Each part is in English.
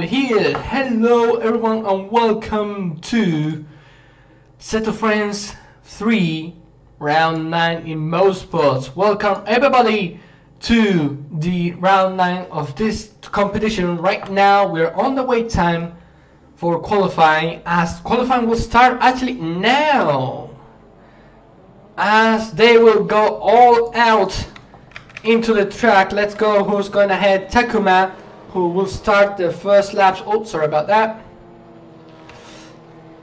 over here. Hello everyone and welcome to Assetto Friends 3 round 9 in most sports. Welcome everybody to the round 9 of this competition. Right now we're on the wait time for qualifying as qualifying will start actually now as they will go all out into the track. Let's go who's going ahead. Takuma who will start the first laps. Oh, sorry about that.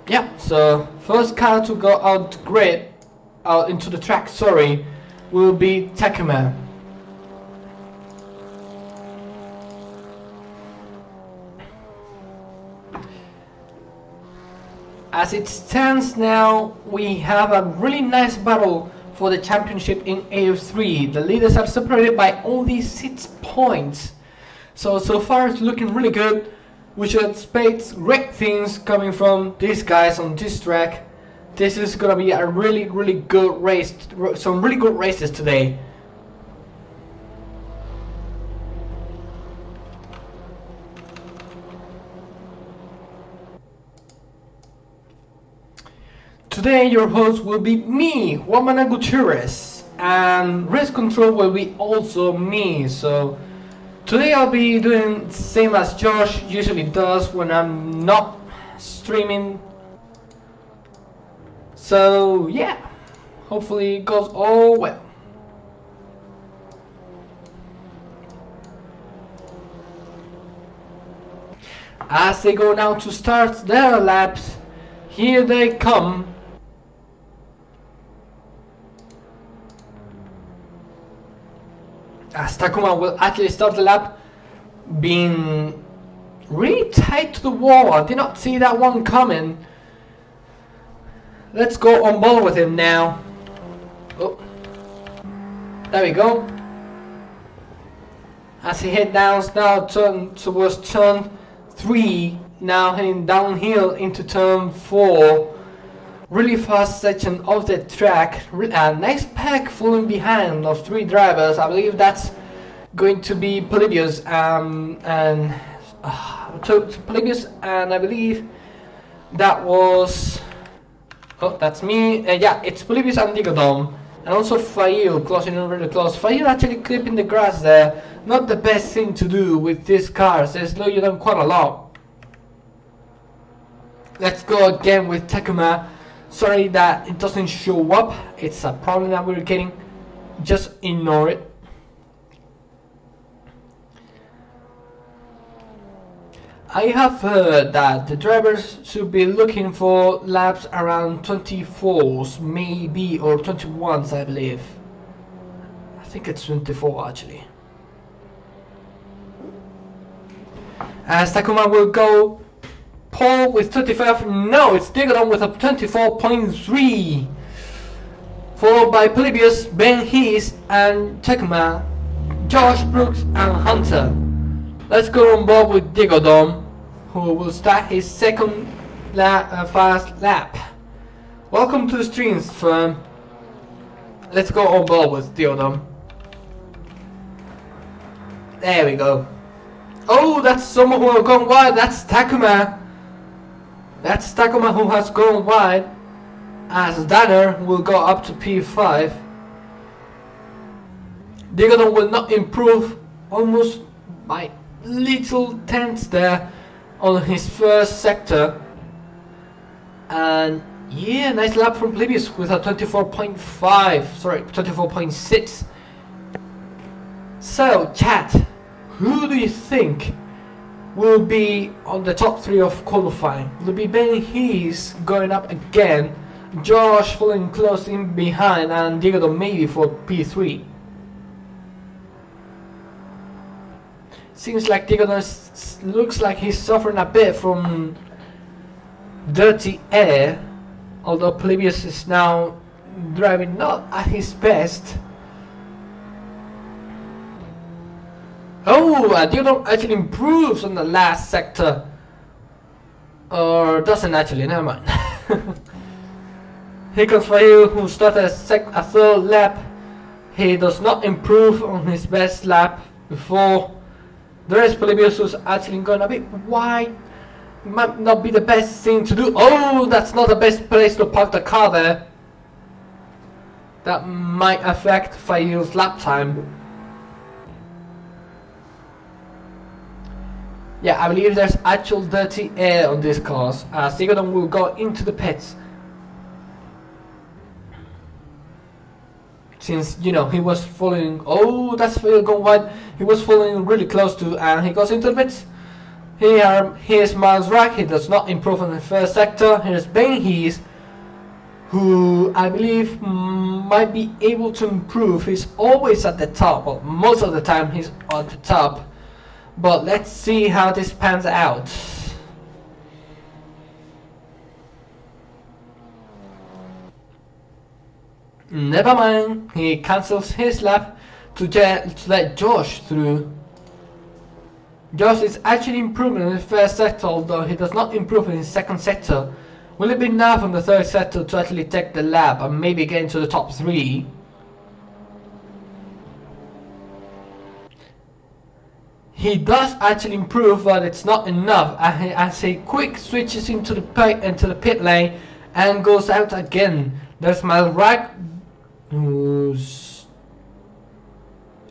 Yeah, so first car to go out grid, out into the track, sorry, will be Takuma. As it stands now, we have a really nice battle for the championship in AF3. The leaders are separated by only 6 points. So, so far it's looking really good. We should expect great things coming from these guys on this track. This is gonna be a really, really good race. Some really good races today. Today your host will be me, Wamana Gutierrez, and race control will be also me. So Today I'll be doing same as Josh usually does when I'm not streaming. So yeah, hopefully it goes all well. As they go now to start their laps, here they come as Takuma will actually start the lap being really tight to the wall. I did not see that one coming. Let's go on ball with him now. Oh. There we go. As he head down now turn towards turn 3, now heading downhill into turn 4 really fast section of the track. A nice pack falling behind of three drivers. I believe that's going to be Polybius um, and uh, to Polybius and I believe that was oh that's me. Uh, yeah it's Polybius and Digodom and also Fail closing in really close. Fail actually clipping the grass there. Not the best thing to do with these cars. They slow you down quite a lot. Let's go again with Takuma Sorry that it doesn't show up. It's a problem that we're getting. Just ignore it. I have heard that the drivers should be looking for laps around 24s, maybe, or 21s, I believe. I think it's 24 actually. Uh, As Takuma will go Paul with 35. No, it's Digodon with a 24.3. Followed by Polybius, Ben Hees, and Takuma, Josh Brooks, and Hunter. Let's go on board with Digodon, who will start his second uh, fast lap. Welcome to the streams, firm. Let's go on board with Digodon. There we go. Oh, that's someone who have gone wide. That's Takuma. That's Takuma who has gone wide as Danner will go up to P5. Digodon will not improve almost by little tenths there on his first sector. And yeah, nice lap from Polybius with a 24.5, sorry, 24.6. So, chat, who do you think will be on the top three of qualifying. Will be Ben Hees going up again, Josh falling close in behind, and Diego maybe for P3. Seems like Diego looks like he's suffering a bit from dirty air, although Polybius is now driving not at his best. Oh, Diodon actually improves on the last sector. Or doesn't actually, never mind. Here comes Fayu who started a, sec a third lap. He does not improve on his best lap before There is Polybius who's actually going a bit wide. Might not be the best thing to do. Oh, that's not the best place to park the car there. That might affect Fail's lap time. Yeah, I believe there's actual dirty air on this cars uh, as Sigodon will go into the pits. Since, you know, he was following, oh, that's going wide, he was following really close to, and he goes into the pits. Here, here's Miles Rack, he does not improve in the first sector. Here's Ben Hees, who I believe mm, might be able to improve. He's always at the top, well, most of the time he's on the top. But let's see how this pans out. Never mind, he cancels his lap to, to let Josh through. Josh is actually improving in the first sector, although he does not improve in his second sector. Will it be enough in the third sector to actually take the lap and maybe get into the top three? He does actually improve, but it's not enough. As he quick switches into the pit into the pit lane and goes out again. There's my right,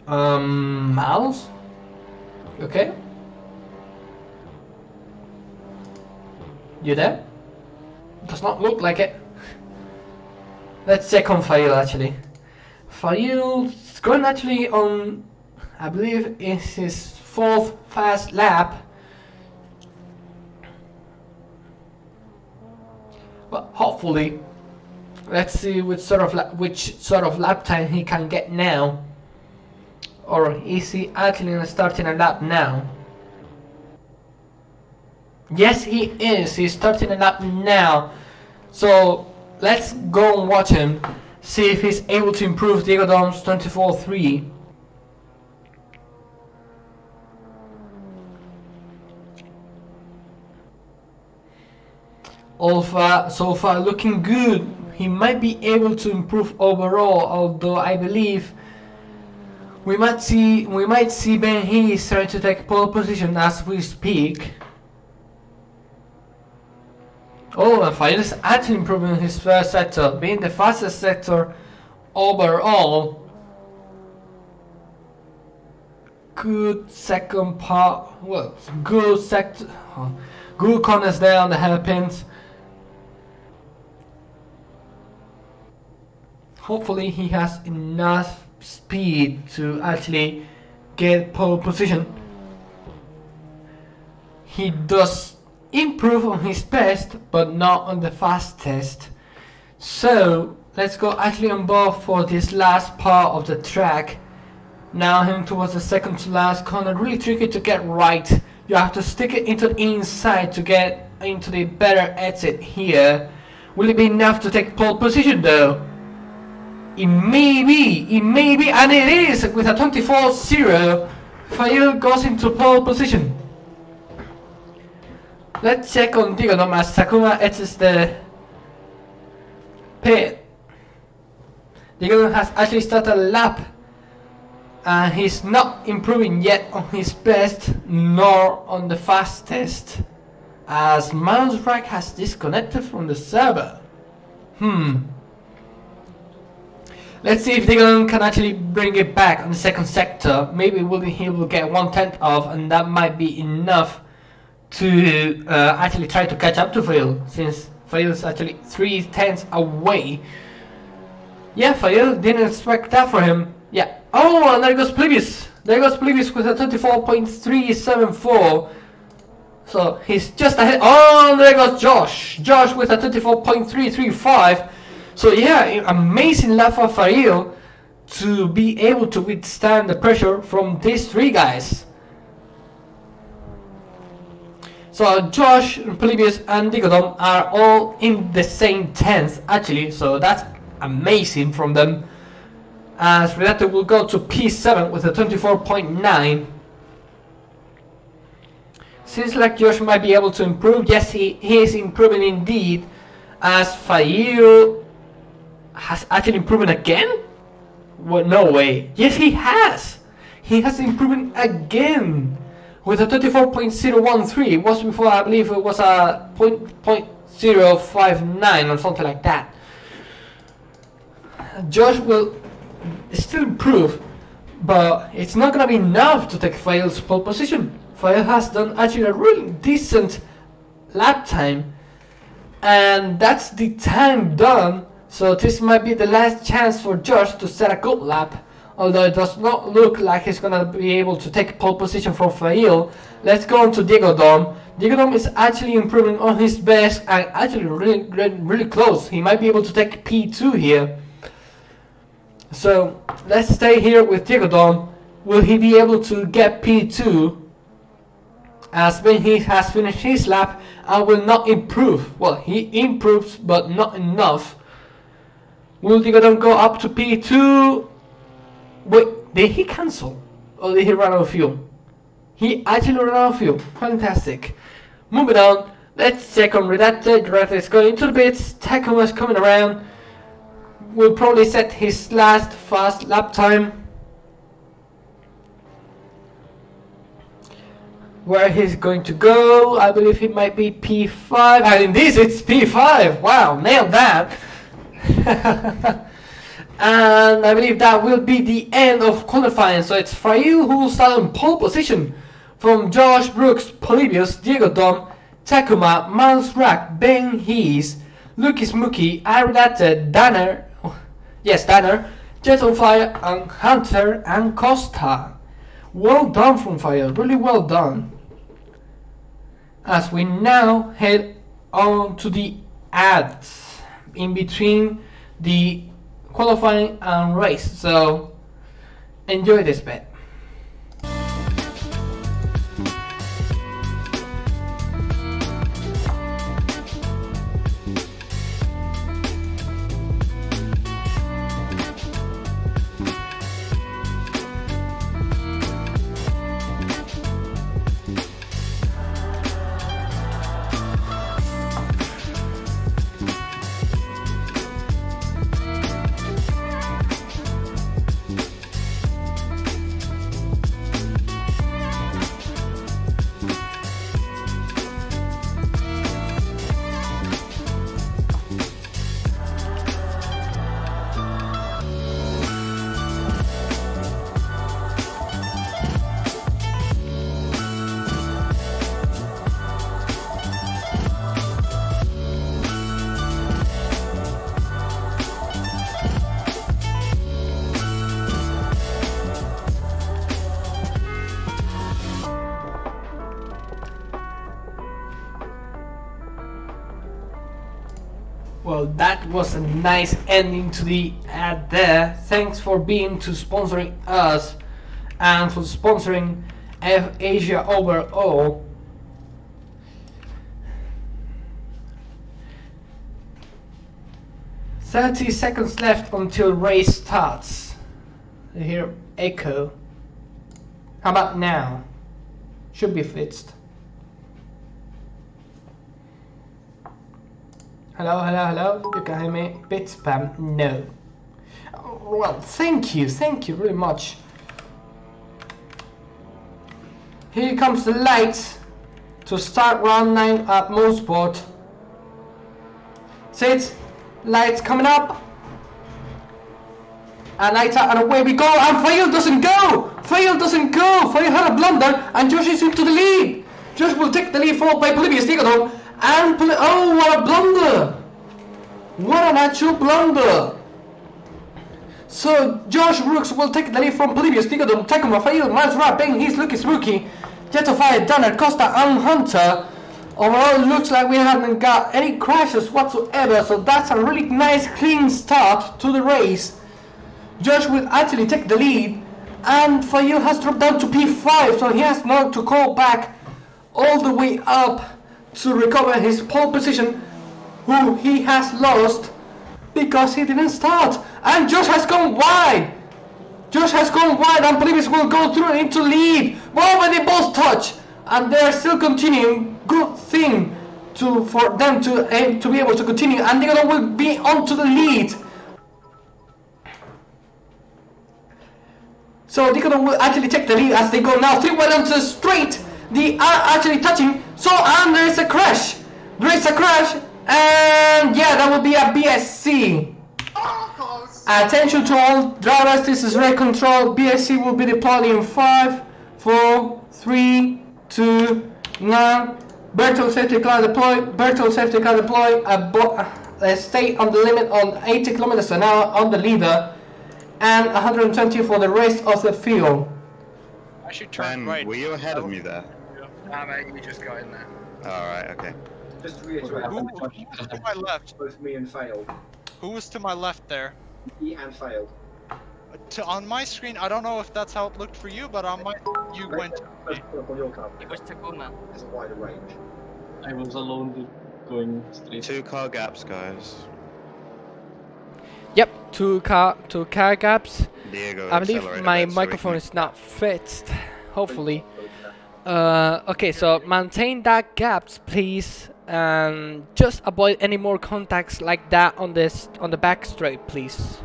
um Miles. Okay. You there? Does not look like it. Let's check on Fail actually. Fail's going actually on, I believe, is his fourth fast lap. But hopefully, let's see which sort of which sort of lap time he can get now. Or is he actually starting a lap now? Yes, he is. He's starting a lap now. So let's go and watch him. See if he's able to improve Diego Dom's 24-3. Alpha so far looking good. He might be able to improve overall, although I believe we might see we might see Ben He starting to take pole position as we speak. Oh, and Fire is actually improving his first sector, being the fastest sector overall. Good second part, well, good sector, good corners there on the hairpins. Hopefully he has enough speed to actually get pole position. He does improve on his best, but not on the fastest. So let's go actually on board for this last part of the track. Now heading towards the second to last corner, really tricky to get right. You have to stick it into the inside to get into the better exit here. Will it be enough to take pole position though? It may be, it may be, and it is with a 24-0. Fail goes into pole position. Let's check on Digodom as Takuma exits the pit. Digodom has actually started a lap and he's not improving yet on his best nor on the fastest as Miles Rack has disconnected from the server. Hmm. Let's see if Digon can actually bring it back on the second sector. Maybe will he will get one tenth off, and that might be enough to uh, actually try to catch up to Fail, since Fail is actually three tenths away. Yeah, Fail didn't expect that for him. Yeah. Oh, and there goes Polybius. There goes Polybius with a 24.374. So he's just ahead. Oh, and there goes Josh. Josh with a 24.335. So yeah, amazing lap for Fail to be able to withstand the pressure from these three guys. So uh, Josh, Polybius and Digodom are all in the same tenth actually, so that's amazing from them. As Redato will go to P7 with a 24.9. Seems like Josh might be able to improve. Yes, he, he is improving indeed. As Fayu has actually improved again? Well, no way. Yes, he has. He has improved again. with a 34.013. It was before, I believe it was a point, point 0.059 or something like that. Josh will still improve, but it's not gonna be enough to take Fail's pole position. Fail has done actually a really decent lap time, and that's the time done. So this might be the last chance for George to set a good lap. Although it does not look like he's gonna be able to take pole position from Fail. Let's go on to Diego Dom. Diego Dom is actually improving on his best and actually really, really, really close. He might be able to take P2 here. So let's stay here with Diego Dom. Will he be able to get P2 as when he has finished his lap and will not improve? Well, he improves but not enough. Will Dom go up to P2? Wait, did he cancel? Or did he run out of fuel? He actually ran out of fuel. Fantastic. Moving on, let's check on Redacted. Redacted is going into the pits. Takuma's coming around. Will probably set his last fast lap time. Where he's going to go, I believe he might be P5. And in this, it's P5. Wow, nailed that. and I believe that will be the end of qualifying. So it's Fail who will start in pole position from Josh Brooks, Polybius, Diego Dom, Takuma, Miles Rack, Ben Hees, Lucas Mookie, Arilata, Danner, yes, Danner, Jet on Fire, and Hunter and Costa. Well done from Fire, really well done. As we now head on to the ads in between the qualifying and race. So enjoy this bit. Nice ending to the ad there. Thanks for being to sponsoring us and for sponsoring F Asia overall. Thirty seconds left until race starts. I hear echo. How about now? Should be fixed. Hello, hello, hello. You can hear me? Bit spam? No. Well, thank you, thank you very much. Here comes the lights to start round 9 at Motorsport. Sit, lights coming up. And lights out uh, and away we go and Fail doesn't go! Fail doesn't go! Fail had a blunder and Josh is into the lead! Josh will take the lead followed by Polybius Nikodon and oh what a blunder! What an actual blunder! So Josh Brooks will take the lead from Polybius Nikodon, Takuma Fail, Miles Rapp, Ben He's Lucas Rookie, Jetafire, Danner, Costa and Hunter. Overall, looks like we haven't got any crashes whatsoever, so that's a really nice clean start to the race. Josh will actually take the lead, and Fayu has dropped down to P5, so he has now to call back all the way up to recover his pole position, who he has lost because he didn't start. And Josh has gone wide. Josh has gone wide, and Polybius will go through into lead. Well, when they both touch, and they're still continuing. Good thing to for them to aim to be able to continue, and they will be onto the lead. So Dicodon will actually take the lead as they go now three wide onto straight. They are actually touching. So and there is a crash. There is a crash, and yeah, that will be a VSC. Attention to all drivers, this is red control. VSC will be deployed in 5, 4, 3, 2, 1. Virtual safety car deploy. Virtual safety car deploy. Abo- uh, stay on the limit on 80 kilometers an hour on the leader and 120 for the rest of the field. I should turn Ben, right. were you ahead of me there? Nah, mate, we just got in there. Alright, okay. Just to reiterate, Who, who was to my left? both me and failed. Who was to my left there? Me and failed. To, on my screen, I don't know if that's how it looked for you, but on my, you went. First pull up on your car. It was Takuma. Has a wider range. I was alone going straight. Two car gaps, guys. Yep, two car two car gaps. Diego, I believe my bit so we microphone is not fixed. Hopefully. Uh, okay, so maintain that gaps, please, and just avoid any more contacts like that on this on the back straight, please.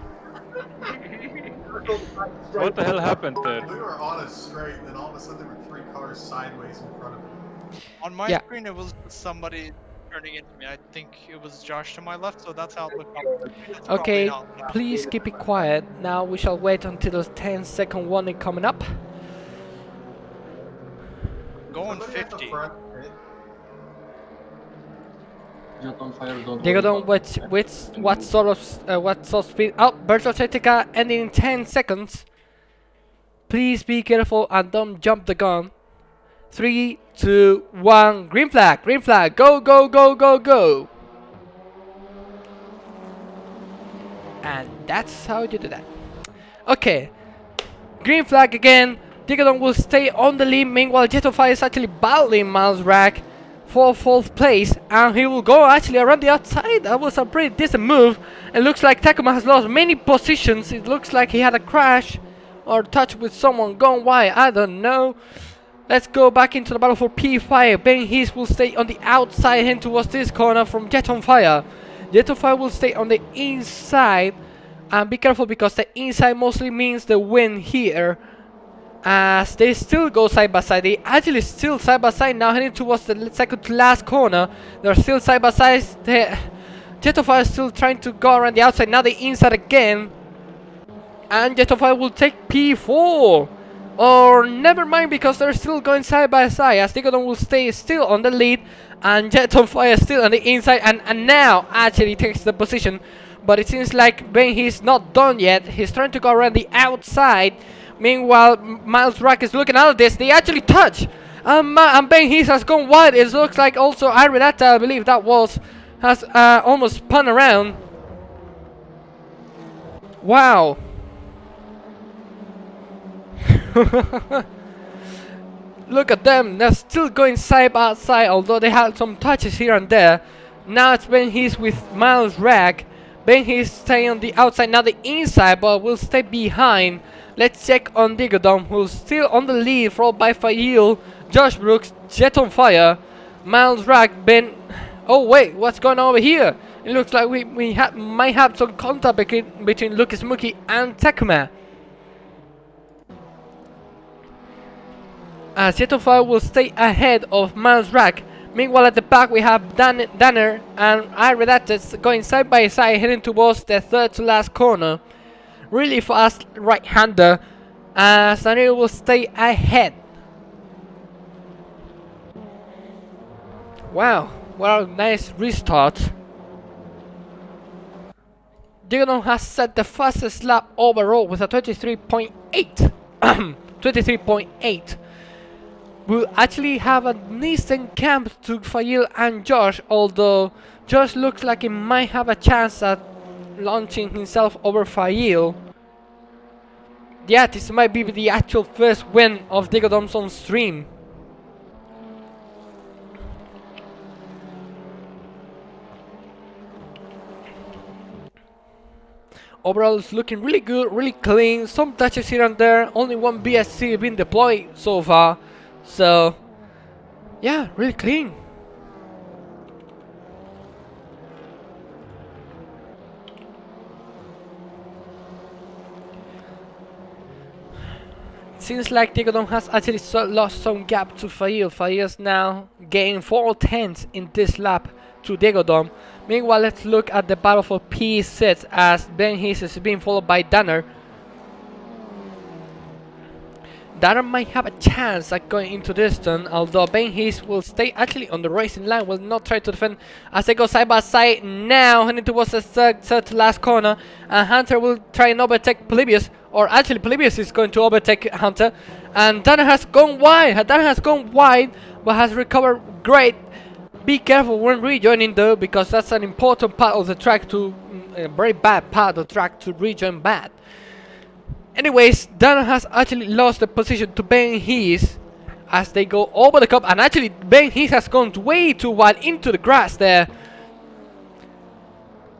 What the hell happened there? We were on a straight, and then all of a sudden there were three cars sideways in front of me. On my Yeah. screen, it was somebody turning into me. I think it was Josh to my left, so that's how it looked. It's Okay, please keep it quiet. Now we shall wait until the 10 second warning coming up. Going Somebody 50. front, right? Fire, don't Diego worry don't about which it. which what sort of uh, what sort of speed? Oh, virtual safety car ending in 10 seconds. Please be careful and don't jump the gun. Three, two, one. Green flag, green flag. Go, go, go, go, go. And that's how you do that. Okay. Green flag again. Digodon will stay on the lead. Meanwhile, Jetofire is actually battling Miles Rack for fourth place. And he will go actually around the outside. That was a pretty decent move. It looks like Takuma has lost many positions. It looks like he had a crash or touch with someone. Gone wide. I don't know. Let's go back into the battle for P5. Ben Heath will stay on the outside, heading towards this corner from Jet on Fire. Jet on Fire will stay on the inside. And be careful because the inside mostly means the win here. As they still go side by side. They actually still side by side now heading towards the second to last corner. They're still side by side. The Jet of Fire is still trying to go around the outside. Now the inside again. And Jet of Fire will take P4. Or never mind because they're still going side by side. As Digodon will stay still on the lead. And Jet on Fire still on the inside. And, and now actually takes the position. But it seems like Ben he's not done yet. He's trying to go around the outside. Meanwhile, Miles Rack is looking at this. They actually touch. Um, Ma- and Ben Heath has gone wide. It looks like also Aridata, I believe that was, has uh, almost spun around. Wow. Look at them, they're still going side by side, although they had some touches here and there. Now it's Ben Heath with Miles Rack. Ben Heath staying on the outside, now the inside, but will stay behind. Let's check on Digodom, who's still on the lead, followed by Fail, Josh Brooks, Jet on Fire, Miles Rack, Ben. Oh wait, what's going on over here? It looks like we, we ha might have some contact between, between Lucas Mookie and Takuma. Uh, As Yetofire will stay ahead of Miles Rack. Meanwhile, at the back, we have Dan Danner and Iridatus going side by side, heading towards the third to last corner. Really fast right hander. As uh, Daniel will stay ahead. Wow, what a nice restart. Digodon has set the fastest lap overall with a 23.8. 23.8 will actually have a decent camp to Fail and Josh, although Josh looks like he might have a chance at launching himself over Fail. Yeah, this might be the actual first win of Digodom's on stream. Overall, it's looking really good, really clean. Some touches here and there. Only one VSC been deployed so far. So, yeah, really clean. Seems like Digodon has actually so lost some gap to Fail. Fail's now gained 4 tenths in this lap to Digodon. Meanwhile, let's look at the battle for P6 as Ben Hayes is being followed by Danner. Danner might have a chance at going into this turn, although Ben Hayes will stay actually on the racing line, will not try to defend as they go side by side now, heading towards the third, third last corner. And Hunter will try and overtake Polybius, or actually Polybius is going to overtake Hunter. And Danner has gone wide, Danner has gone wide, but has recovered great. Be careful when rejoining though, because that's an important part of the track to, mm, a very bad part of the track to rejoin bad. Anyways, Danner has actually lost the position to Ben Heath as they go over the cup. And actually, Ben Heath has gone way too wide into the grass there.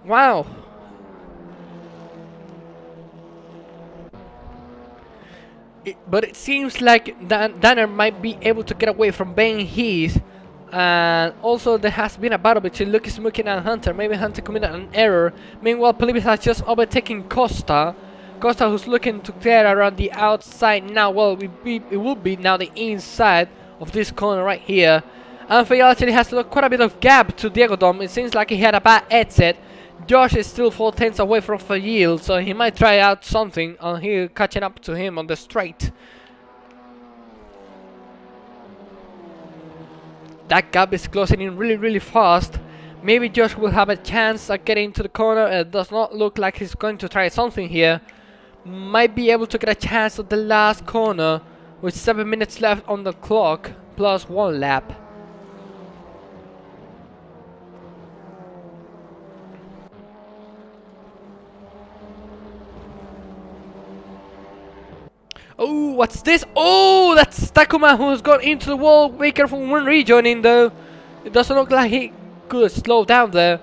Wow. It, but it seems like Dan Danner might be able to get away from Ben Heath. And also there has been a battle between Lucas Mookin and Hunter. Maybe Hunter committed an error. Meanwhile, Polybius has just overtaken Costa. Costa who's looking to clear around the outside now. Well, it, be, it be now the inside of this corner right here. And Fail actually has quite a bit of gap to Diego Dom. It seems like he had a bad exit. Josh is still 4 tenths away from Fail, so he might try out something and he catching up to him on the straight. That gap is closing in really really fast. Maybe Josh will have a chance at getting to the corner. It does not look like he's going to try something here might be able to get a chance at the last corner with 7 minutes left on the clock plus 1 lap. Oh, what's this? Oh, that's Takuma who's gone into the wall. Be careful when rejoining though. It doesn't look like he could slow down there.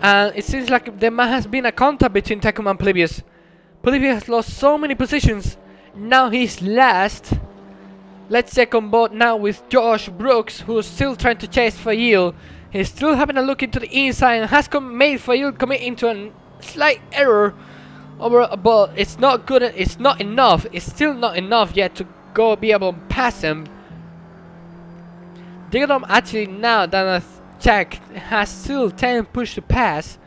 And it seems like there have been a contact between Takuma and Polybius. Polybius has lost so many positions. Now he's last. Let's check on board now with Josh Brooks, who's still trying to chase Fail. He's still having a look into the inside and has made Fail commit into a slight error. Over, but it's not good. It's not enough. It's still not enough yet to go be able to pass him. Digodom actually now that check has still 10 push to pass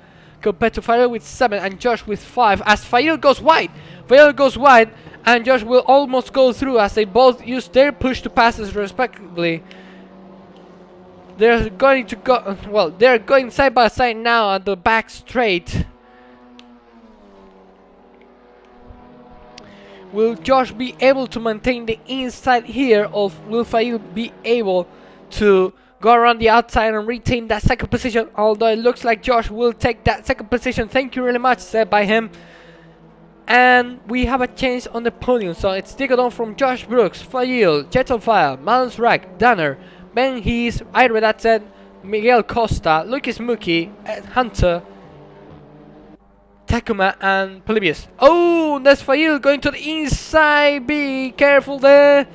compared to Fail with 7 and Josh with 5 as Fail goes wide. Fail goes wide and Josh will almost go through as they both use their push to passes respectively. They're going to go, well, they're going side by side now at the back straight. Will Josh be able to maintain the inside here or will Fail be able to go around the outside and retain that second position although it looks like Josh will take that second position thank you really much said by him and we have a change on the podium so it's Digodon from Josh Brooks, Fail, Jettlefire, Miles Rack, Danner, Ben Hees, Ira said, Miguel Costa, Lucas Muki, Hunter, Takuma and Polybius. Oh, that's Fail going to the inside. Be careful there.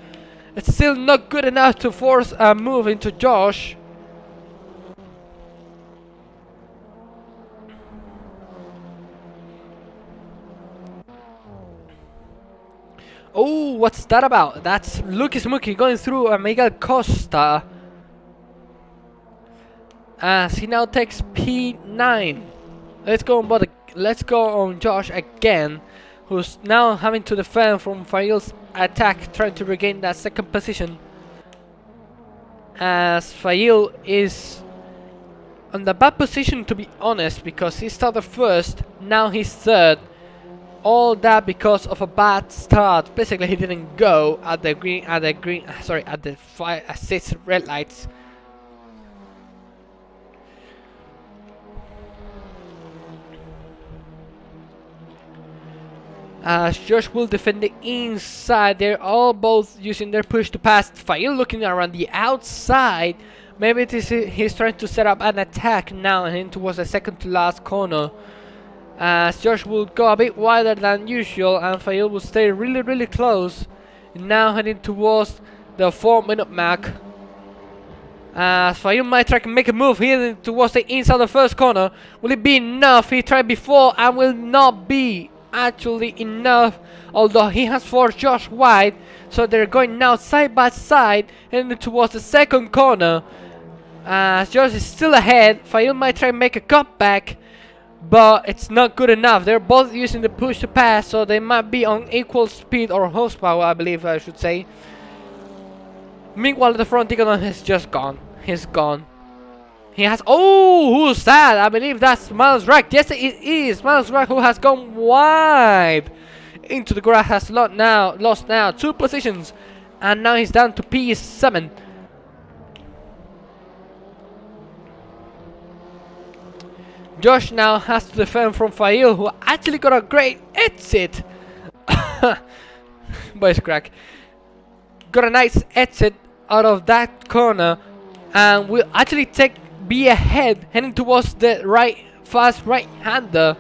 It's still not good enough to force a move into Josh. Oh, what's that about? That's Lucas Muki going through a Miguel Costa. As he now takes P9. Let's go on board. Let's go on Josh again, who's now having to defend from Fail's attack, trying to regain that second position. As Fail is on the bad position to be honest, because he started first, now he's third. All that because of a bad start. Basically, he didn't go at the green, at the green, sorry, at the five, uh, six red lights. As Josh will defend the inside, they're all both using their push to pass. Fail looking around the outside. Maybe it is he's trying to set up an attack now and towards the second to last corner. As Josh will go a bit wider than usual and Fail will stay really really close. Now heading towards the 4 minute mark. As Fail might try to make a move here towards the inside of the first corner. Will it be enough? He tried before and will not be actually enough although he has forced Josh wide So they're going now side by side and towards the second corner. Uh, As Josh is still ahead, Fail might try and make a comeback, but it's not good enough. They're both using the push to pass, so they might be on equal speed or horsepower, I believe I should say. Meanwhile, the front Tiganon has just gone. He's gone. He has. Oh, who's that? I believe that's Miles Rack. Yes, it is Miles Rack who has gone wide into the grass. Has lost now, lost now two positions, and now he's down to P7. Josh now has to defend from Fail, who actually got a great exit. Voice crack. Got a nice exit out of that corner, and will actually take be ahead, heading towards the right, fast right-hander.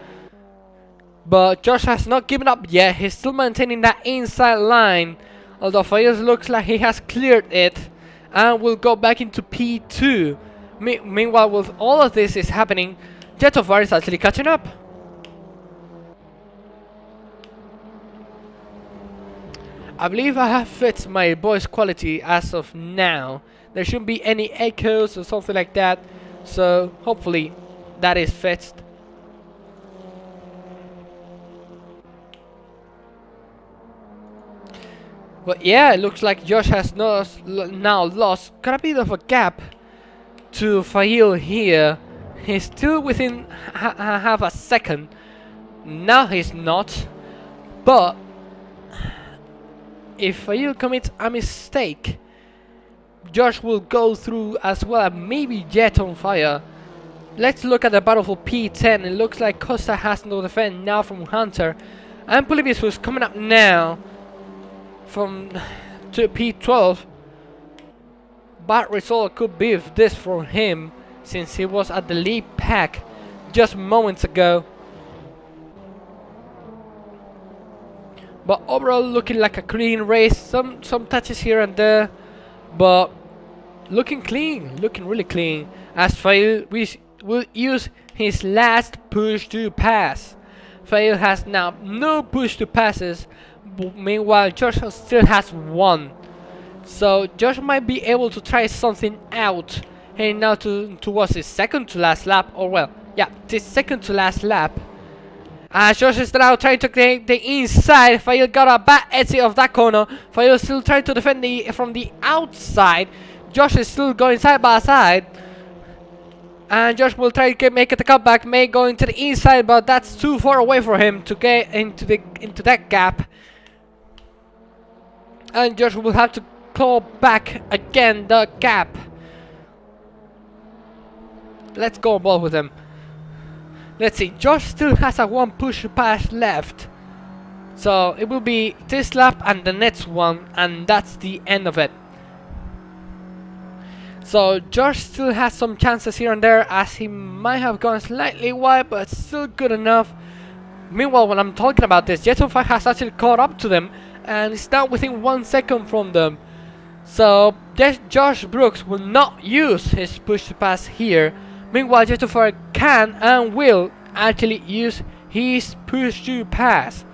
But Josh has not given up yet. He's still maintaining that inside line. Although Fayez looks like he has cleared it and will go back into P2. Me meanwhile, with all of this is happening, Jetofar is actually catching up. I believe I have fixed my voice quality as of now. There shouldn't be any echoes or something like that. So hopefully that is fixed. But yeah, it looks like Josh has no, now lost quite a bit of a gap to Fail here. He's still within ha half a second. Now he's not. But if Fail commits a mistake, Josh will go through as well, maybe Jet on fire. Let's look at the battle for P10. It looks like Costa has no defense now from Hunter. And Polybius was coming up now from to P12. Bad result could be this for him since he was at the lead pack just moments ago. But overall looking like a clean race. Some some touches here and there. But looking clean, looking really clean. As Fail will use his last push to pass. Fail has now no push to passes. Meanwhile, Josh still has one. So Josh might be able to try something out. Heading now to towards his second to last lap, or well, yeah, this second to last lap. Uh, Josh is now trying to take the inside, Fail got a bad exit of that corner. Fail still trying to defend the from the outside. Josh is still going side by side. And Josh will try to make it a comeback, may go into the inside, but that's too far away for him to get into the into that gap. And Josh will have to claw back again the gap. Let's go ball with him. Let's see, Josh still has a one push pass left. So it will be this lap and the next one, and that's the end of it. So Josh still has some chances here and there as he might have gone slightly wide but still good enough. Meanwhile when I'm talking about this, Jetofy has actually caught up to them and is now within one second from them. So Josh Brooks will not use his push to pass here. Meanwhile Jetofy can and will actually use his push to pass.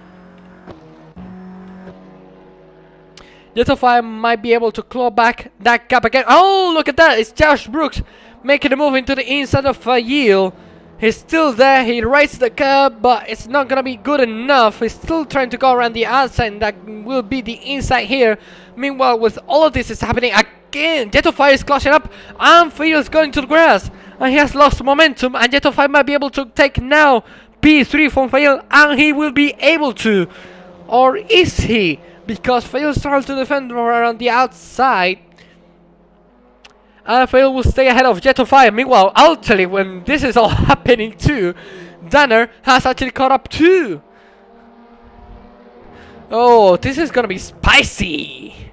Jetofy might be able to claw back that gap again. Oh, look at that. It's Josh Brooks making a move into the inside of Fayil. He's still there. He rides the curb, but it's not going to be good enough. He's still trying to go around the outside, and that will be the inside here. Meanwhile, with all of this is happening again, Jetofy is clashing up, and Fayil is going to the grass. And he has lost momentum, and Jetofy might be able to take now P3 from Fail and he will be able to. Or is he? because Fail starts to defend around the outside. And Fail will stay ahead of Jetofy. Meanwhile, actually, when this is all happening too, Danner has actually caught up too. Oh, this is gonna be spicy.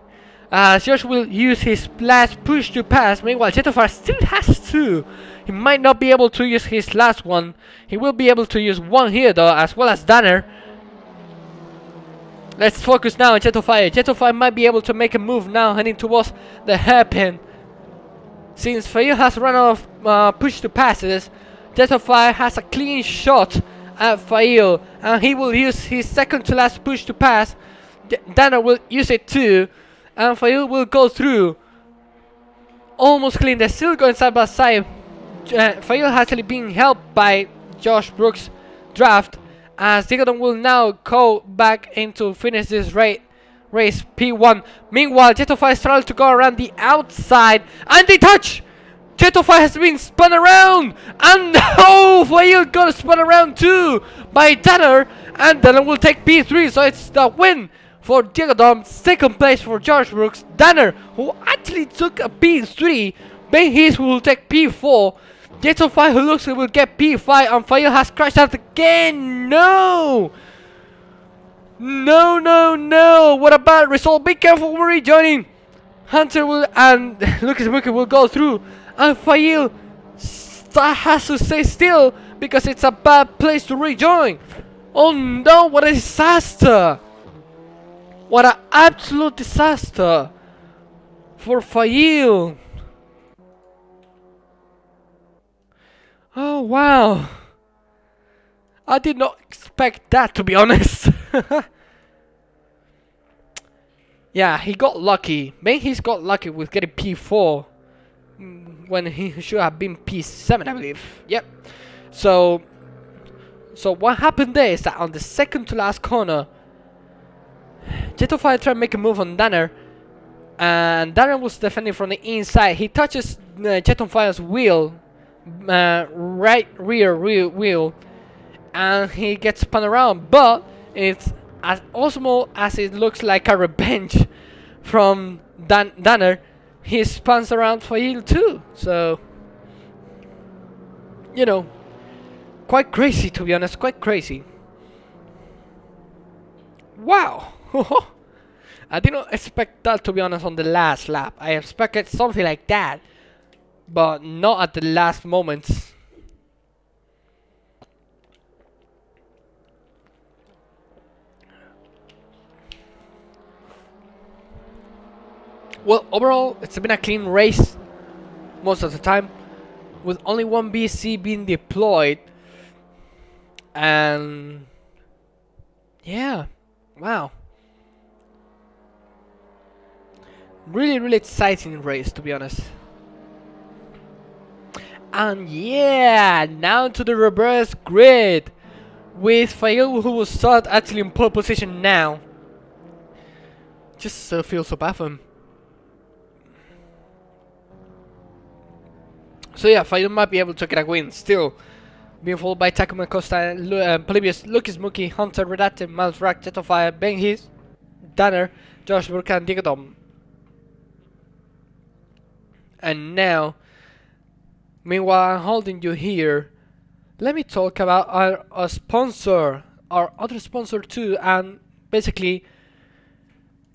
Uh, Josh will use his last push to pass. Meanwhile, Jetofy still has two. He might not be able to use his last one. He will be able to use one here though, as well as Danner. Let's focus now on Jetofy. Jetofy might be able to make a move now heading towards the hairpin. Since Fail has run out of uh, push to passes, Jetofy has a clean shot at Fail and he will use his second to last push to pass. D- Danner will use it too, and Fail will go through. Almost clean. They're still going side by side. Uh, has actually been helped by Josh Brooks' draft, as Digodon will now go back into finish this race. Race P1. Meanwhile, Jetofy is trying to go around the outside, and they touch. Jetofy has been spun around, and oh, Fail got spun around too by Danner and Danner will take P3, so it's the win for Digodom. Second place for George Brooks. Danner, who actually took a P3, Ben Hayes will take P4. Jetofy, who looks will get P5, and Fail has crashed out again. No! No, no, no! What a bad result! Be careful when rejoining! Hunter will and Lucas Mookie will go through, and Fail has to stay still because it's a bad place to rejoin. Oh no! What a disaster! What an absolute disaster for Fail! Oh wow! I did not expect that to be honest. yeah, he got lucky. Maybe he's got lucky with getting P4 mm, when he should have been P7, I believe. Yep. So, so what happened there is that on the second to last corner, Jetofy tried to make a move on Danner, and Danner was defending from the inside. He touches uh, Jetofy's wheel, uh, right rear wheel, wheel and he gets spun around, but it's as awesome as it looks like a revenge from Dan Danner. He spins around for heel too, so you know, quite crazy to be honest, quite crazy. Wow, I did not expect that to be honest on the last lap. I expected something like that, but not at the last moments. Well, overall, it's been a clean race most of the time, with only one VSC being deployed. And yeah, wow. Really, really exciting race, to be honest. And yeah, now to the reverse grid with Fail, who will start actually in pole position now. Just uh, feel so bad for him. So yeah, Fail might be able to get a win still. Being followed by Takuma Costa, Lu uh, Polybius, Lucas Mookie, Hunter Redacted, Miles Rack, Jetofire, Ben Danner, Josh Burke, and Digodom. And now, meanwhile I'm holding you here, let me talk about our, our sponsor, our other sponsor too, and basically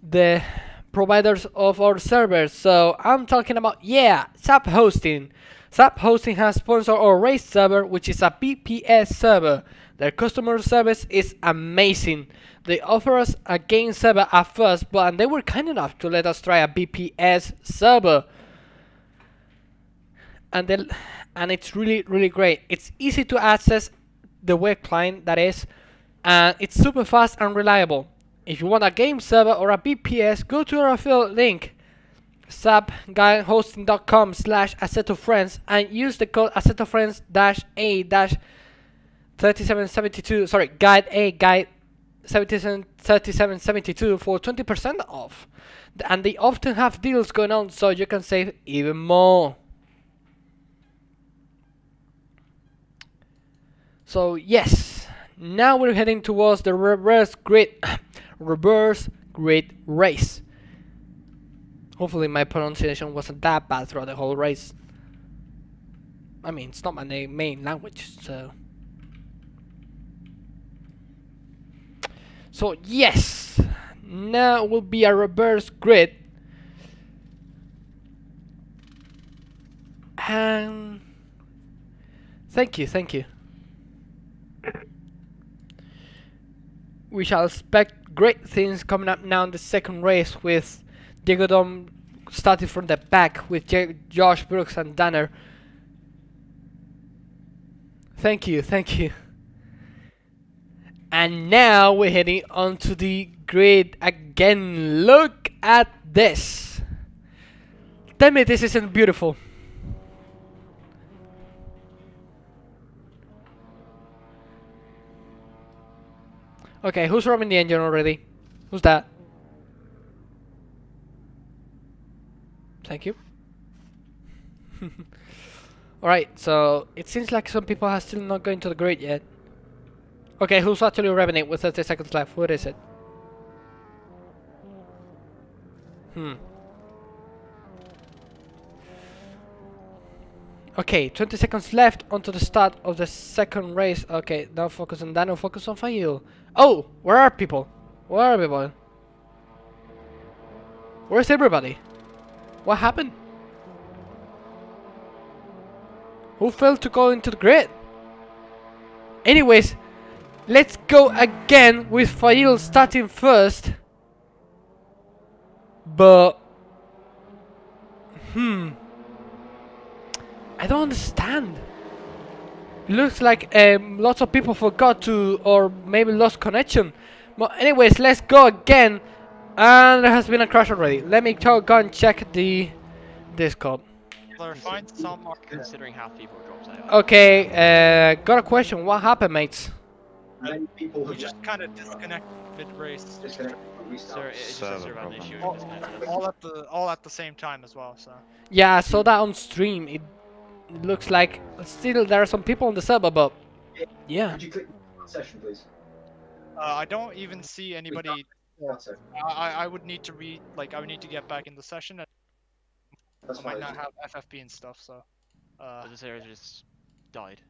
the providers of our servers. So I'm talking about, yeah, ZAP-Hosting. SAP Hosting has sponsored our race server, which is a VPS server. Their customer service is amazing. They offer us a game server at first, but and they were kind enough to let us try a VPS server. And then, and it's really really great. It's easy to access the web client that is, and it's super fast and reliable. If you want a game server or a VPS, go to our affiliate link subguidehosting.com slash assettofriends and use the code assettofriends dash a dash 3772 sorry guide a guide 77 3772 for 20% off and they often have deals going on so you can save even more so yes now we're heading towards the reverse grid reverse grid race Hopefully my pronunciation wasn't that bad throughout the whole race. I mean, it's not my main language, so... So, yes! Now will be a reverse grid. And... Thank you, thank you. We shall expect great things coming up now in the second race with Digodom starting from the back with J Josh Brooks and Danner. Thank you, thank you. And now we're heading on to the grid again. Look at this. Tell me this isn't beautiful. Okay, who's running the engine already? Who's that? Thank you. Alright, so it seems like some people are still not going to the grid yet. Okay, who's actually revving it with 30 seconds left? What is it? Hmm. Okay, 20 seconds left onto the start of the second race. Okay, now focus on Daniel, focus on Fail. Oh, where are people? Where are people? Where's everybody? What happened? Who failed to go into the grid? Anyways, let's go again with Fail starting first. But... Hmm... I don't understand. Looks like um, lots of people forgot to, or maybe lost connection. But anyways, let's go again. And there has been a crash already. Let me go go and check the Discord. They're. Some are Considering half people dropped out. Okay, uh, got a question. What happened, mates? Many people We just kind of disconnect mid-race. disconnected Sir, restart. it- it's just Server a server problem. issue. All, all at the all at the same time as well. So Yeah, I saw that on stream. It looks like still there are some people on the server, but yeah. Could you click session, please? uh, I don't even see anybody. I I I would need to read like I would need to get back in the session. And That's I might not have FFB and stuff. So uh, But the server just died.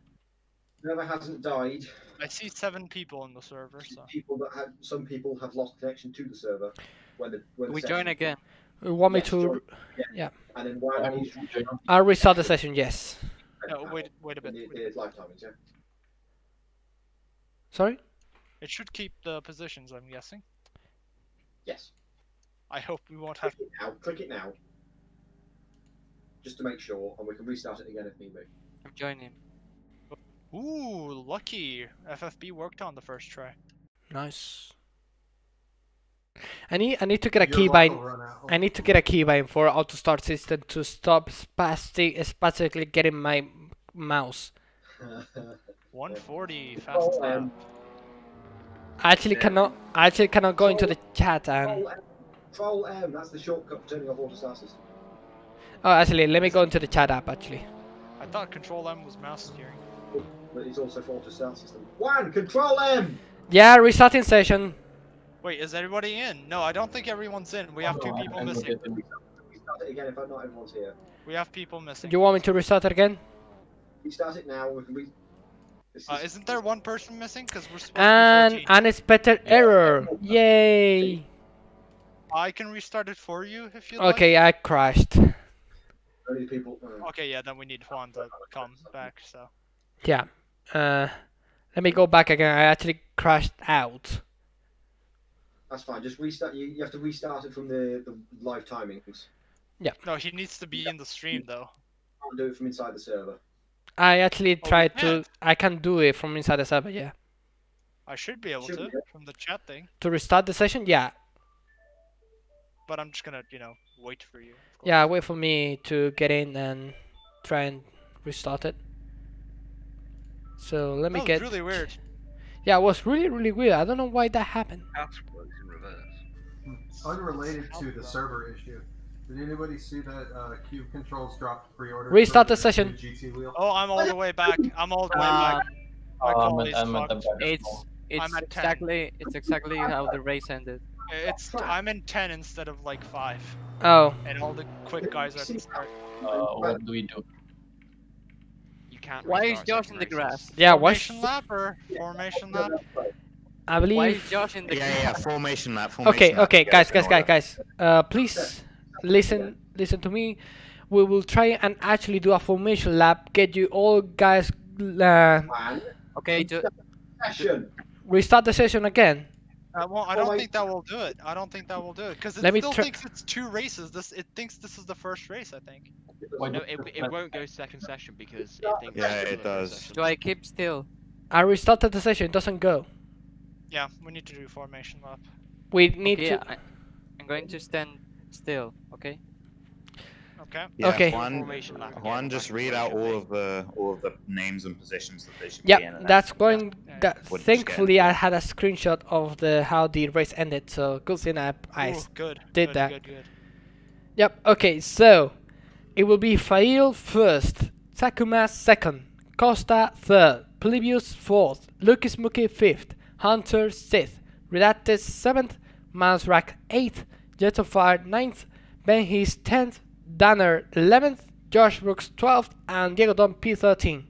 Never hasn't died, I see seven people on the server. So people that have some people have lost connection to the server when the when the We session- join again. You want me Yes, to? join. yeah. And then why I'm don't you um, joining. I'll restart the session. Yes. no, wait wait a bit. the, wait a bit. the live timings, yeah. Sorry. It should keep the positions. I'm guessing. Yes. I hope we won't have. Click it now. Click it now. Just to make sure, and we can restart it again if need be. I'm joining. Ooh, lucky. FFB worked on the first try. Nice. I need I need to get a Your key luck bind. will run out. I need to get a keybind for auto start system to stop spastic spastically getting my mouse. 140 fast Control lap. M. I actually cannot I actually cannot go into the chat and Control M. Control M. That's the shortcut for turning off auto start system. oh actually let me go into the chat app actually. I thought Control M was mouse steering. But it's also for auto start system. One. Control M. Yeah, restarting session. Wait, is everybody in? No, I don't think everyone's in. We have two No, people I'm missing. getting- Restart it again if not everyone's here. We have people missing. Do you want me to restart it again? Restart it now. We can Uh, is- isn't there one person missing? Because we're supposed And to be 14. unexpected error. Yay. I can restart it for you if you Okay, I crashed. People. uh. Okay, yeah, then we need Juan to come back. So Yeah. Uh let me go back again. I actually crashed out. That's fine. Just restart. You, you have to restart it from the, the live timings. Yeah. No, he needs to be in the stream though. Can't do it from inside the server. I actually Oh, tried to can't. I can do it from inside the server, yeah. I should be able Should to be. from the chat thing, To restart the session, yeah. but I'm just gonna, you know, wait for you. Yeah, wait for me to get in and try and restart it. So let me That was get. really weird. Yeah, it was really really weird. I don't know why that happened. House works in reverse. Unrelated to the server issue. Did anybody see that uh, Cube Controls dropped pre-order? Restart the session. GT wheel? Oh, I'm all the way back. I'm all the way Uh, back. My call I'm at, I'm at the It's it's I'm at 10. exactly it's exactly how the race ended. It's I'm in ten instead of like five, Oh, and all the quick guys are at the start. Uh, what do we do? You can't. Why is Josh in the races. grass? yeah. What? Formation lap or formation lap? I Why is believe. Josh in the Yeah, grass? yeah, formation lap. Formation Okay, lap. okay, guys, guys, guys, guys. Uh, please listen, listen to me. We will try and actually do a formation lap. Get you all guys. Uh, Man, Okay, ju- session. restart the session again. Uh, well, I don't wait. think that will do it. I don't think that will do it because it Let still thinks it's two races. This it thinks this is the first race. I think. Why No, it, it won't go second session because it thinks Yeah, it does. session. do I keep still? I restarted the session. It doesn't go. Yeah, we need to do formation lap. We need Okay, to. I, I'm going to stand still. Okay. Okay. Yeah, Okay. Juan, Formation Juan just read out all of the all of the names and positions that they should be in. Yep, that's then- going. Yeah. That, Wouldn't thankfully, I had a screenshot of the how the race ended, so good thing I, I Ooh, good. did good, that. Good, good. Yep, okay, so it will be Fail first, Takuma second, Costa third, Polybius fourth, Lucas Mookie fifth, Hunter sixth, Redacted seventh, Miles Rack eighth, Jet of Fire ninth, Ben Hees tenth, Danner eleventh, Josh Brooks twelfth, and Diego Don P thirteen.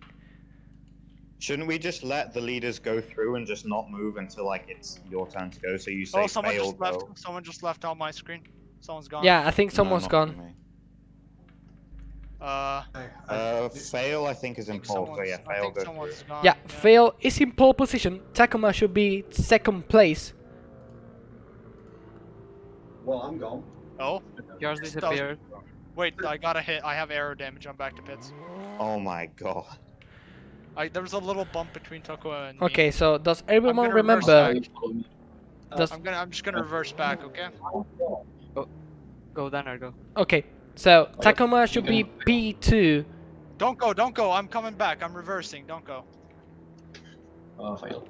Shouldn't we just let the leaders go through and just not move until like it's your turn to go? So you oh, say Oh, someone fail just left. go. Someone just left on my screen. Someone's gone. Yeah, I think No, someone's not gone. Me. Uh, Uh, fail I think is I in think pole. So yeah, fail think gone. Yeah, Fail is in pole position, Takuma should be second place. Well, I'm gone. Oh, Yours disappeared. wait. I got a hit. I have aero damage. I'm back to pits. Oh my god. I, there was a little bump between Takuma and me. Okay, so does everyone gonna remember? back. Does I'm gonna. I'm just gonna reverse back. Okay. Go Danner, go. Okay, so Oh, Takuma should be P2. Don't go. Don't go. I'm coming back. I'm reversing. Don't go. Uh, fail.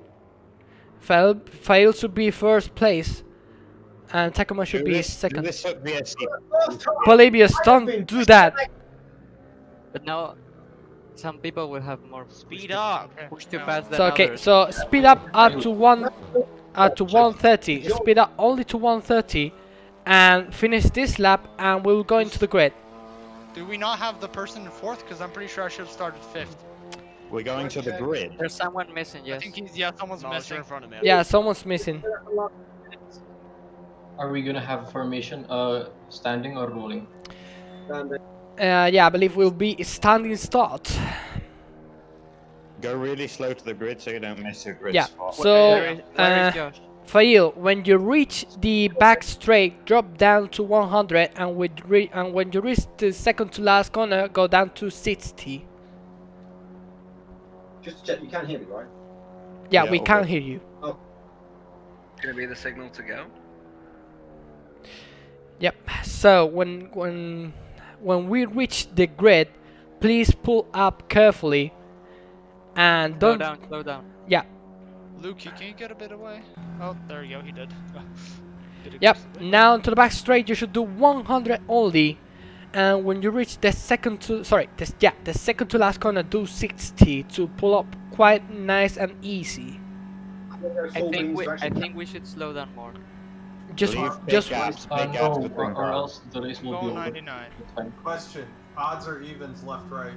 Fail, fail should be first place. And Takuma should Do be this, do second. this at VSC. Polybius, don't do that. But now, some people will have more Speed push up. Okay. Push to yeah. pass than So okay, others. so speed up up to one, up to 130. Speed up only to 130, and finish this lap, and we'll go into the grid. Do we not have the person in fourth? Because I'm pretty sure I should have started fifth. We're going to the grid. There's someone missing. I Yes. think he's. Yeah, someone's No, missing. in front of me. Yeah, someone's missing. Are we gonna have a formation uh standing or rolling? Standing. uh, yeah, I believe we'll be standing start. Go really slow to the grid so you don't miss your grid Yeah, spot. so- Where is, where is uh, Josh? Fail, when you reach the back straight, drop down to 100, and, with re and when you reach the second to last corner, go down to 60. just to check, you can't hear me, right? Yeah, Yeah, we okay. can't hear you. Oh. Gonna be the signal to go. Yep. So when when when we reach the grid, please pull up carefully, and don't. Slow down. Slow down. Yeah. Luke, you can you get a bit away? Oh, there you go. He did. Did Yep. just a bit. Now to the back straight, you should do 100 only, and when you reach the second to sorry, this yeah, the second to last corner, do 60 to pull up quite nice and easy. I think we I think we should slow down more. Just Leave big just gaps, Uh, big no, or, or else the race will be Go over. 99. Question: Odds or evens, left, right?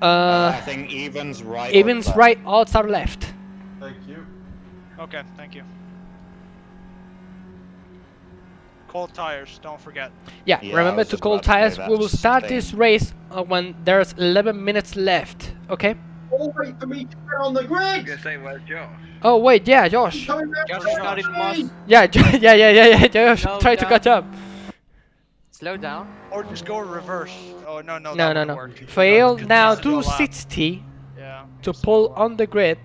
Uh, uh I think evens right. evens left. right, odds are left. Thank you. Okay, thank you. Cold tires, don't forget. Yeah, Yeah, remember to cold call to tires. We will start stay. this race uh, when there's 11 minutes left. Okay. All wait for me to get on the I'm grid. gonna say, where's Josh? Oh wait, yeah, Josh. Josh to is the not in screen. Moss. Yeah, yeah, yeah, yeah, yeah. Josh, No, try to catch up. Slow down. Or just go reverse. Oh, no, no, No, no, no. Fail Because now. this is a Do lap. 60 Yeah. to pull on the grid.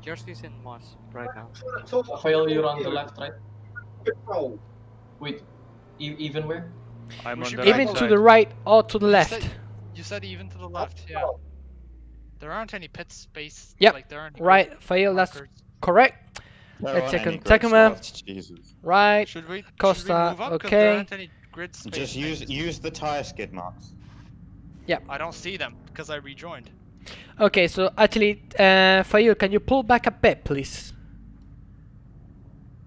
Josh is in Moss right now. Fail, you're on the left, right? Wait, e even where? I'm on the be right Even to side. the right or to the You left. said- You said even to the left, yeah. There aren't any pit space. Yep, Like there aren't. Right, fail. That's markers. correct. There Let's aren't check any on grid Takuma. Right. Should we? should Costa, we move okay. There aren't any grid space. Just use things. use the tire skid marks. Yeah. I don't see them because I rejoined. Okay, so actually, uh, Fail, can you pull back a bit, please?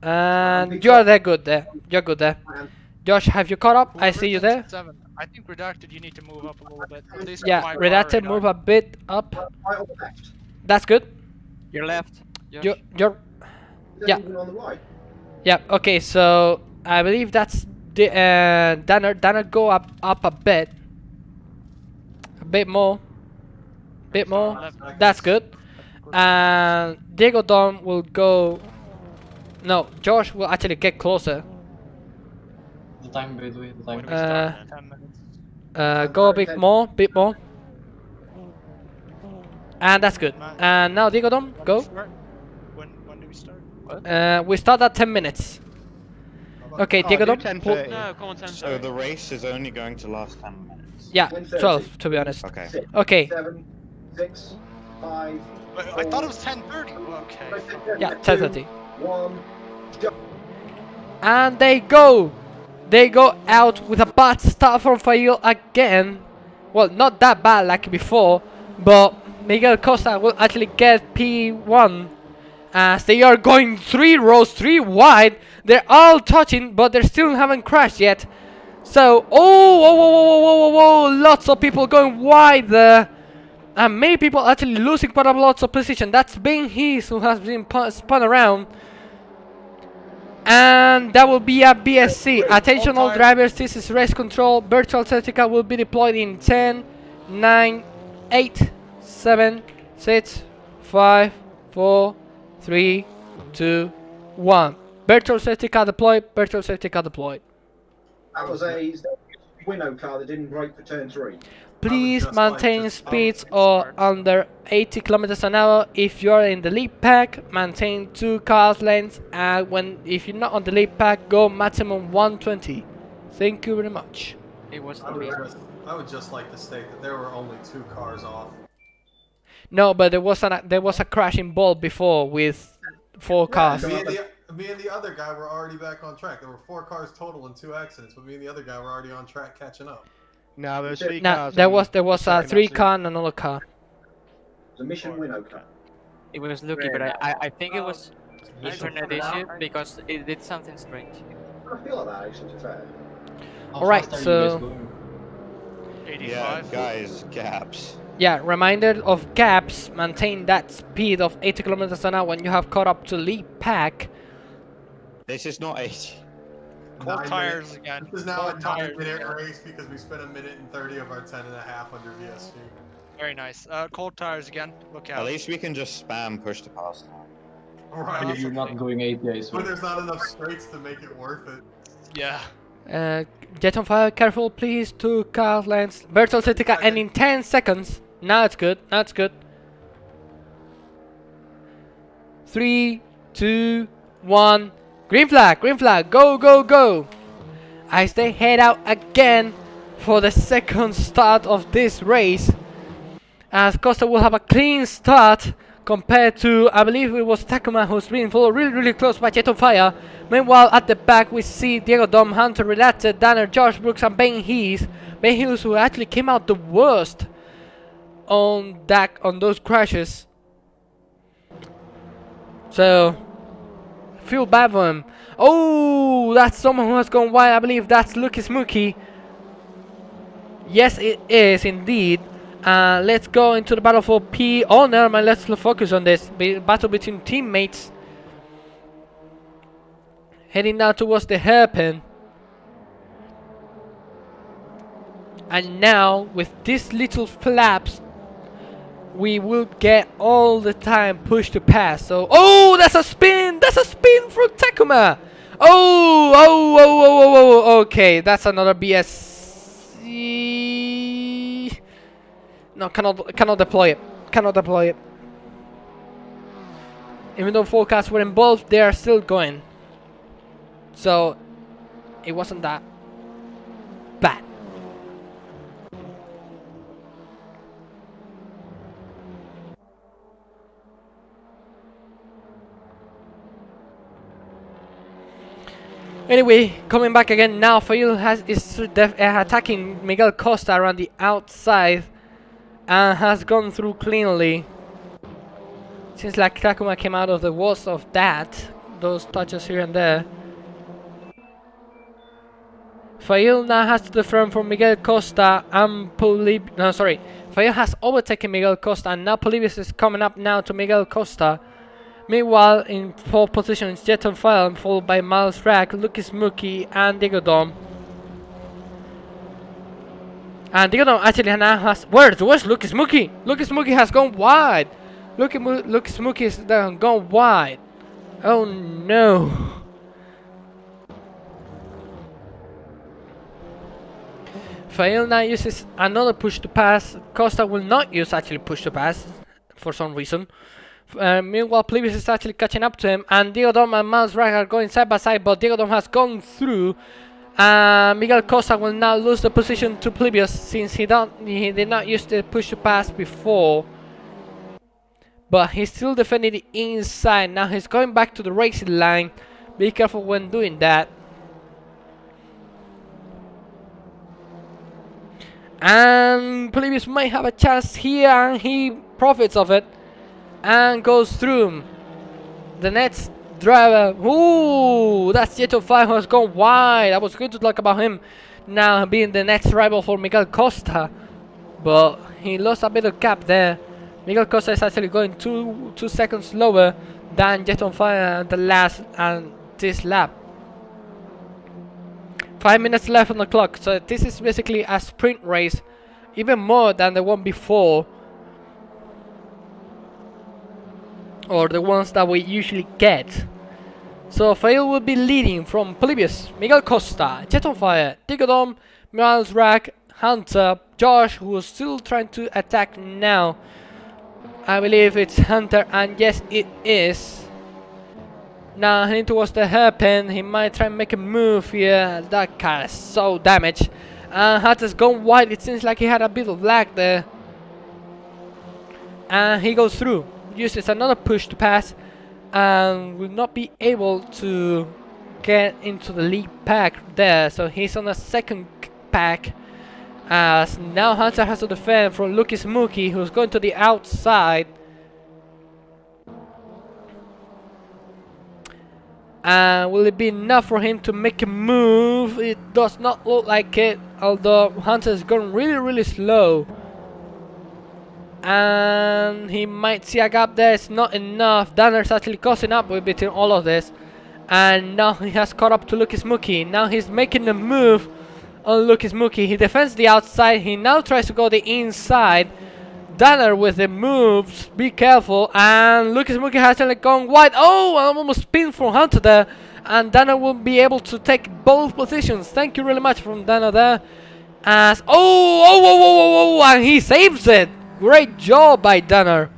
And um, you are there, good there. You're good there. Um, Josh, have you caught up? I see you there. Seven. I think redacted. You need to move up a little bit. At least Yeah, redacted, radar. move a bit up. Uh, right? That's good. Your left. Josh. You're, you're, Yeah. that even on the right? yeah. Okay, so I believe that's the uh, Danner. Danner, go up, up a bit, a bit more, bit more. That's good. And Diego Dom will go. No, Josh will actually get closer. The time, by the way, the time. do we Uh, start? Uh, go a bit more, bit more. And that's good. And now Diego Dom, go. When when do we start. Uh, we start at 10 minutes. Okay, oh, Diego, do don't pull. No, come on, 10 So the race is only going to last 10 minutes. Yeah, 12 to be honest. Okay. Six, Okay, Seven, six, five, But I thought it was 10:30. Okay. yeah, 10:30. one. And they go! They go out with a bad start from Fail again. Well, not that bad like before, but Miguel Costa will actually get P1 as they are going three rows, three wide. They're all touching, but they still haven't crashed yet. So, oh, whoa, whoa, whoa, whoa, whoa, whoa, lots of people going wide there. And many people actually losing quite a lot of position. That's his who has been spun around. And that will be a VSC. Attention all drivers, this is race control. Virtual safety car will be deployed in 10, 9, 8, 7, 6, 5, 4, 3, 2, 1. Virtual safety car deployed, virtual safety car deployed. That was a winnow car that didn't brake for turn three. Please just like maintain speeds oh, stop or under 80 kilometers an hour. If you are in the lead pack, maintain two cars lengths, and when if you're not on the lead pack, go maximum 120. Thank you very much. It was I would, just, I would just like to state that there were only two cars off. No, but there was a there was a crash involved before with four cars. Me and, the, me and the other guy were already back on track. There were four cars total and two accidents, but me and the other guy were already on track catching up. No, there's three No, cars. there was there was a three car and another car. The mission winnow car. It was Lucky, but I, I, I think it was Um, internet issue because it did something strange. I feel like that actually, to be fair. All right, so 85. Yeah, guys, gaps. Yeah, reminder of gaps. Maintain that speed of 80 kilometers an hour when you have caught up to lead pack. This is not 80. Cold Nine tires minute- again. This is now a Cold nine tires minute again. race because we spent a minute and 30 of our 10 and a half under VSC. Very nice. Uh, cold tires again. Look out. At least we can just spam push to pass now. Right. You're not going API, so But there's not enough straights to make it worth it. Yeah. Uh, jet on fire, careful please. Two car lengths. Virtual safety car, and in 10 seconds. Now it's good. Now it's good. Three, two, one. Green flag, green flag. Go, go, go. As they head out again for the second start of this race. As Costa will have a clean start compared to, I believe it was Takuma who's been followed really, really close by Jet on Fire. Meanwhile, at the back, we see Diego Dom, Hunter Redacted, Danner, Josh Brooks, and Ben Heath. Ben Heath who actually came out the worst on that on those crashes. So, feel bad for him. Oh, that's someone who has gone wild. I believe that's Lucas Mookie. Yes, it is indeed. Uh, let's go into the battle for P. Oh, never mind. Let's focus on this Be battle between teammates. Heading now towards the hairpin. And now, with these little flaps, we will get all the time push to pass. So, oh, that's a spin! That's a spin from Takuma! Oh, oh, oh, oh, oh, oh, oh okay, that's another VSC. No, cannot, cannot deploy it. Cannot deploy it. Even though forecasts were involved, they are still going. So, it wasn't that Anyway, coming back again now, Fail has is uh, attacking Miguel Costa around the outside and has gone through cleanly. Seems like Takuma came out of the worst of that, those touches here and there. Fail now has to defend from Miguel Costa and. No, sorry. Fail has overtaken Miguel Costa and now Polybius is coming up now to Miguel Costa. Meanwhile, in fourth position is Jet on Fire, followed by Miles Rack, Lucas Mookie, and Diego Dom. And Diego Dom actually now has. Where's where's Lucas Mookie? Lucas Mookie has gone wide. At Mo- Lucas Mookie has gone wide. Oh no. Fail now uses another push to pass. Costa will not use actually push to pass for some reason. Uh, meanwhile, Polybius is actually catching up to him, and Diodom and Miles Rack are going side by side, but Diodom has gone through. Uh, Miguel Costa will now lose the position to Polybius since he don't he did not use the push to pass before. But he's still defending the inside. Now he's going back to the racing line. Be careful when doing that. And Polybius might have a chance here and he profits of it and goes through. The next driver, ooh, that's Jeto 5 has gone wide. I was going to talk about him now being the next rival for Miguel Costa, but he lost a bit of gap there. Miguel Costa is actually going two two seconds slower than Jet on Fire the last and this lap. Five minutes left on the clock, so this is basically a sprint race, even more than the one before. Or the ones that we usually get. So Fail will be leading from Polybius, Miguel Costa, Jet on Fire, Digodom, Miles Rack, Hunter, Josh, who is still trying to attack now. I believe it's Hunter, and yes, it is. Now heading towards the hairpin, he might try and make a move here. That car is so damaged. And Hunter's gone wide, it seems like he had a bit of lag there. And he goes through, uses another push to pass, and will not be able to get into the lead pack there. So he's on the second pack. As now Hunter has to defend from Lucas Mookie, who's going to the outside. And will it be enough for him to make a move? It does not look like it, although Hunter is going really, really slow. And he might see a gap there, it's not enough. Danner's actually causing up with between all of this. And now he has caught up to Lucas Mookie. Now he's making the move on Lucas Mookie. He defends the outside, he now tries to go the inside. Danner with the moves, be careful, and Lucas Mookie has actually gone wide. Oh, I'm almost spin from Hunter there, and Danner will be able to take both positions. Thank you really much from Danner there. As oh, oh, oh, oh, oh, oh, oh, and he saves it. Great job by Danner.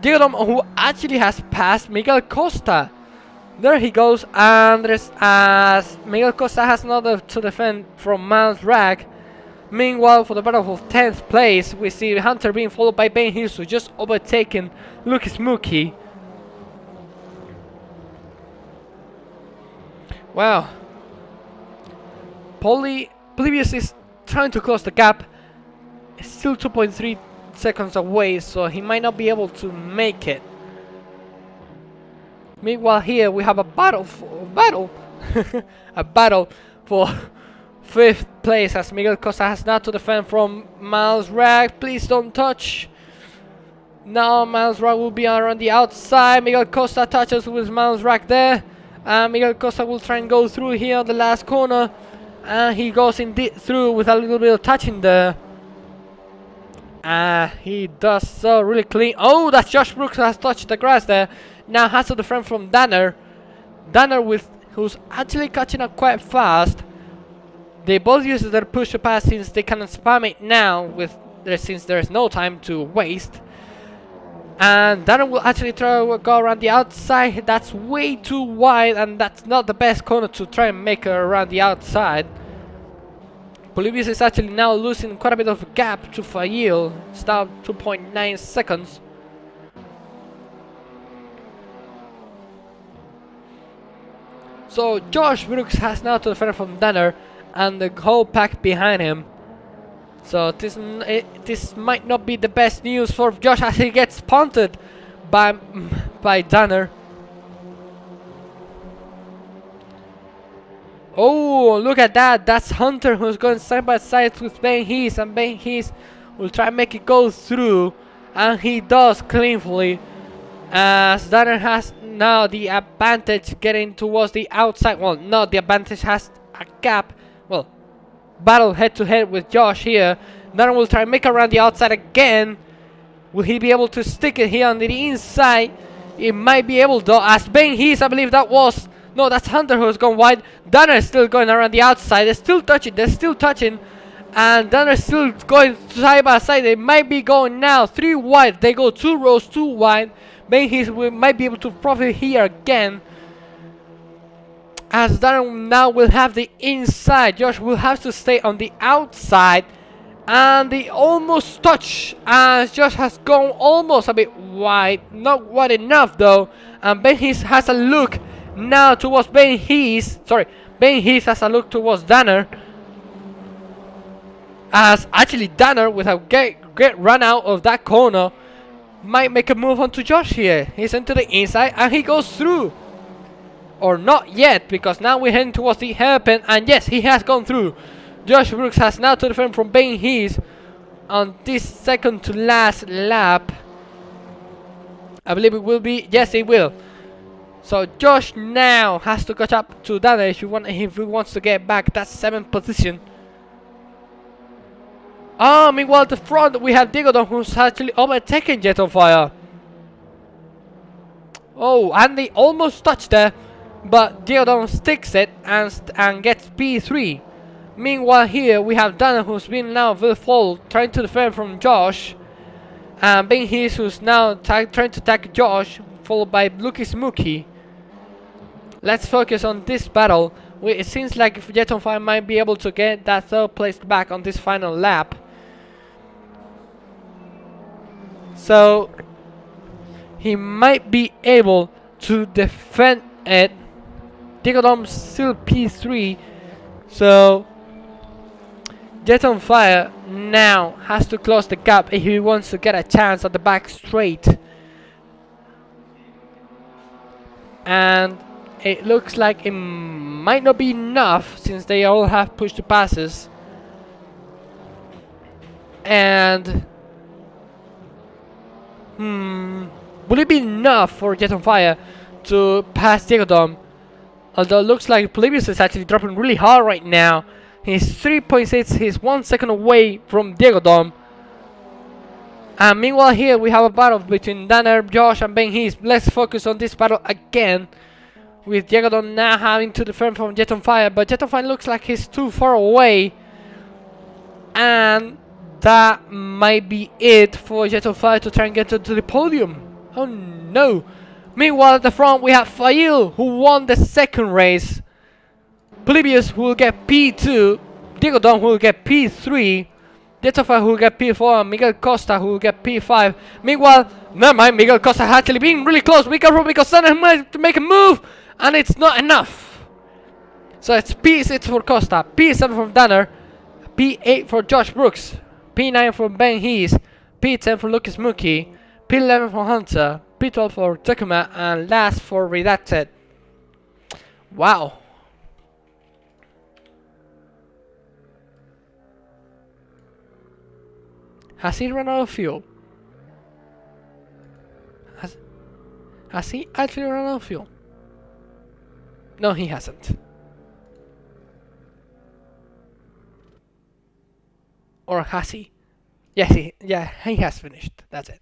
Diodom, who actually has passed Miguel Costa. There he goes, and there's as Miguel Costa has another to defend from Miles Rack. Meanwhile, for the battle of 10th place, we see Hunter being followed by Ben Hilsu, just overtaking Lucas Mookie. Wow. Poly Polybius is trying to close the gap. Still 2.3 seconds away, so he might not be able to make it. Meanwhile, here we have a battle, for, battle, a battle for fifth place as Miguel Costa has now to defend from Miles Rack. Please don't touch. Now Miles Rack will be around the outside. Miguel Costa touches with Miles Rack there. And Miguel Costa will try and go through here on the last corner. And he goes indeed through with a little bit of touching there. Uh, he does so really clean. Oh, that's Josh Brooks has touched the grass there. Now has to defend from Danner. Danner with who's actually catching up quite fast. They both use their push to pass since they can spam it now with there since there's no time to waste. And Danner will actually try to go around the outside. That's way too wide and that's not the best corner to try and make around the outside. Polybius is actually now losing quite a bit of gap to Fail. It's down 2.9 seconds. So Josh Brooks has now to defend from Danner and the whole pack behind him. So this it, this might not be the best news for Josh as he gets punted by by Danner. Oh, look at that! That's Hunter who's going side by side with Ben Hees, and Ben Hees will try and make it go through, and he does cleanly. As Danner has now the advantage getting towards the outside. Well, no, the advantage has a gap. Well, battle head to head with Josh here. Danner will try and make around the outside again. Will he be able to stick it here on the inside? He might be able though, as Ben Hees, I believe that was no, that's Hunter who's gone wide. Danner is still going around the outside. They're still touching. They're still touching. And then they're still going side by side. They might be going now three wide. They go two rows, two wide. Heath will might be able to profit here again. As Darren now will have the inside. Josh will have to stay on the outside. And they almost touch as Josh has gone almost a bit wide. Not wide enough though. And Ben has a look now towards Ben Heath. Sorry, Ben Heath has a look towards Danner. As actually Danner, without get, get run out of that corner, might make a move onto Josh here. He's into the inside and he goes through. Or not yet, because now we're heading towards the hairpin. And yes, he has gone through. Josh Brooks has now to defend from Ben Heath on this second to last lap. I believe it will be. Yes, it will. So Josh now has to catch up to Danner if he, want, if he wants to get back that seventh position. Ah, meanwhile, at the front we have Digodom who's actually overtaken Jet on Fire. Oh, and they almost touched there, but Digodom sticks it and and gets P3. Meanwhile, here we have Danner who's been now very full, trying to defend from Josh. And Heath who's now trying to attack Josh, followed by Lucas Mookie. Let's focus on this battle. We, it seems like Jet on Fire might be able to get that third place back on this final lap. So he might be able to defend it. Digodom still P3. So Jet on Fire now has to close the gap if he wants to get a chance at the back straight. And it looks like it might not be enough since they all have push to passes. And hmm, will it be enough for Jet on Fire to pass Digodom? Although it looks like Polybius is actually dropping really hard right now. He's 3.6, he's one second away from Digodom. And meanwhile here we have a battle between Danner, Josh and Ben Heath. Let's focus on this battle again. With Digodom now having to defend from Jet on Fire. But Jet on Fire looks like he's too far away. And that might be it for Jet on Fire to try and get to, to the podium. Oh no. Meanwhile at the front we have Fail who won the second race. Polybius will get P2. Digodom will get P3. Jetafire who will get P4 and Miguel Costa who will get P5. Meanwhile, never mind, Miguel Costa has actually been really close. We got Robbie Costa to make a move and it's not enough. So it's P6 for Costa, P7 for Danner, P8 for Josh Brooks, P9 for Ben Hees, P10 for Lucas Mookie, P11 for Hunter, P12 for Takuma, and last for Redacted. Wow. Has he run out of fuel? Has, has he actually run out of fuel? No, he hasn't. Or has he? Yes, he, yeah, he has finished. That's it.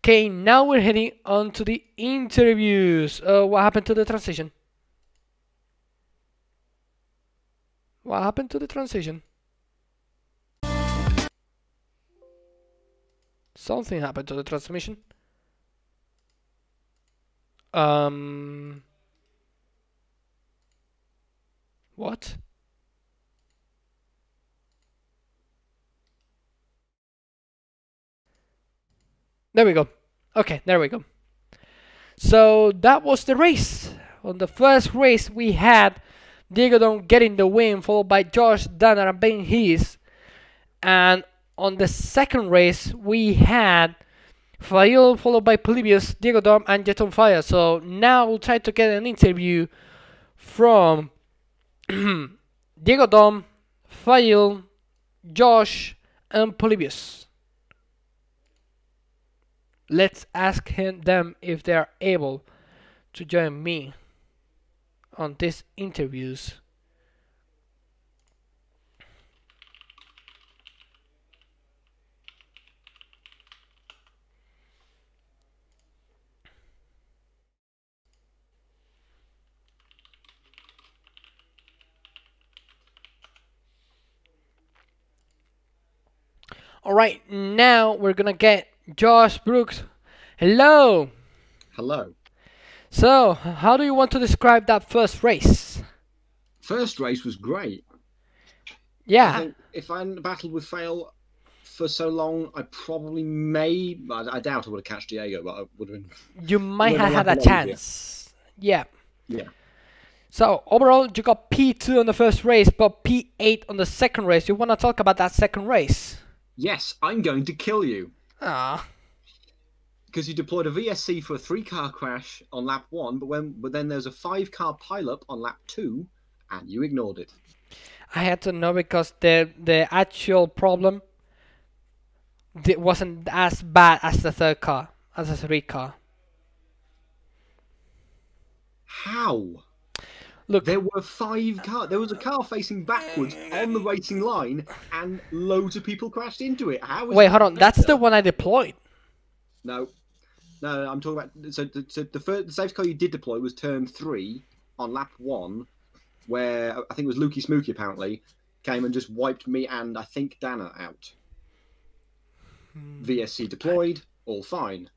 Okay, now we're heading on to the interviews. Uh, what happened to the transition? What happened to the transition? Something happened to the transmission. Um. What? There we go. Okay, there we go. So that was the race. On the first race we had Diego Digodom getting the win, followed by Josh Danner and Ben Heath. And on the second race we had Fail followed by Polybius, Digodom and Jet on Fire. So now we'll try to get an interview from Digodom, Fail, Josh and Polybius. Let's ask him, them if they are able to join me on these interviews. All right, now we're gonna get Josh Brooks. Hello. Hello. So, how do you want to describe that first race? First race was great. I Yeah. think if I hadn't battled with Fail for so long, I probably may. I, I doubt I would have catched Diego, but I would have been. You might have had a liked a lot easier. chance. Yeah. Yeah. So overall, you got P2 on the first race, but P8 on the second race. You want to talk about that second race? Yes, I'm going to kill you Ah. because you deployed a VSC for a three-car crash on lap one, but when but then there's a five-car pileup on lap two, and you ignored it. I had to know because the the actual problem it wasn't as bad as the third car, as the three car. How? Look, There were five cars. There was a car facing backwards on the racing line, and loads of people crashed into it. How? is wait, hold on. That's the one I deployed. No, no, I'm talking about. So, the, so the first the safety car you did deploy was turn three on lap one, where I think it was Lucas Mookie apparently came and just wiped me and I think Danner out. VSC deployed, all fine.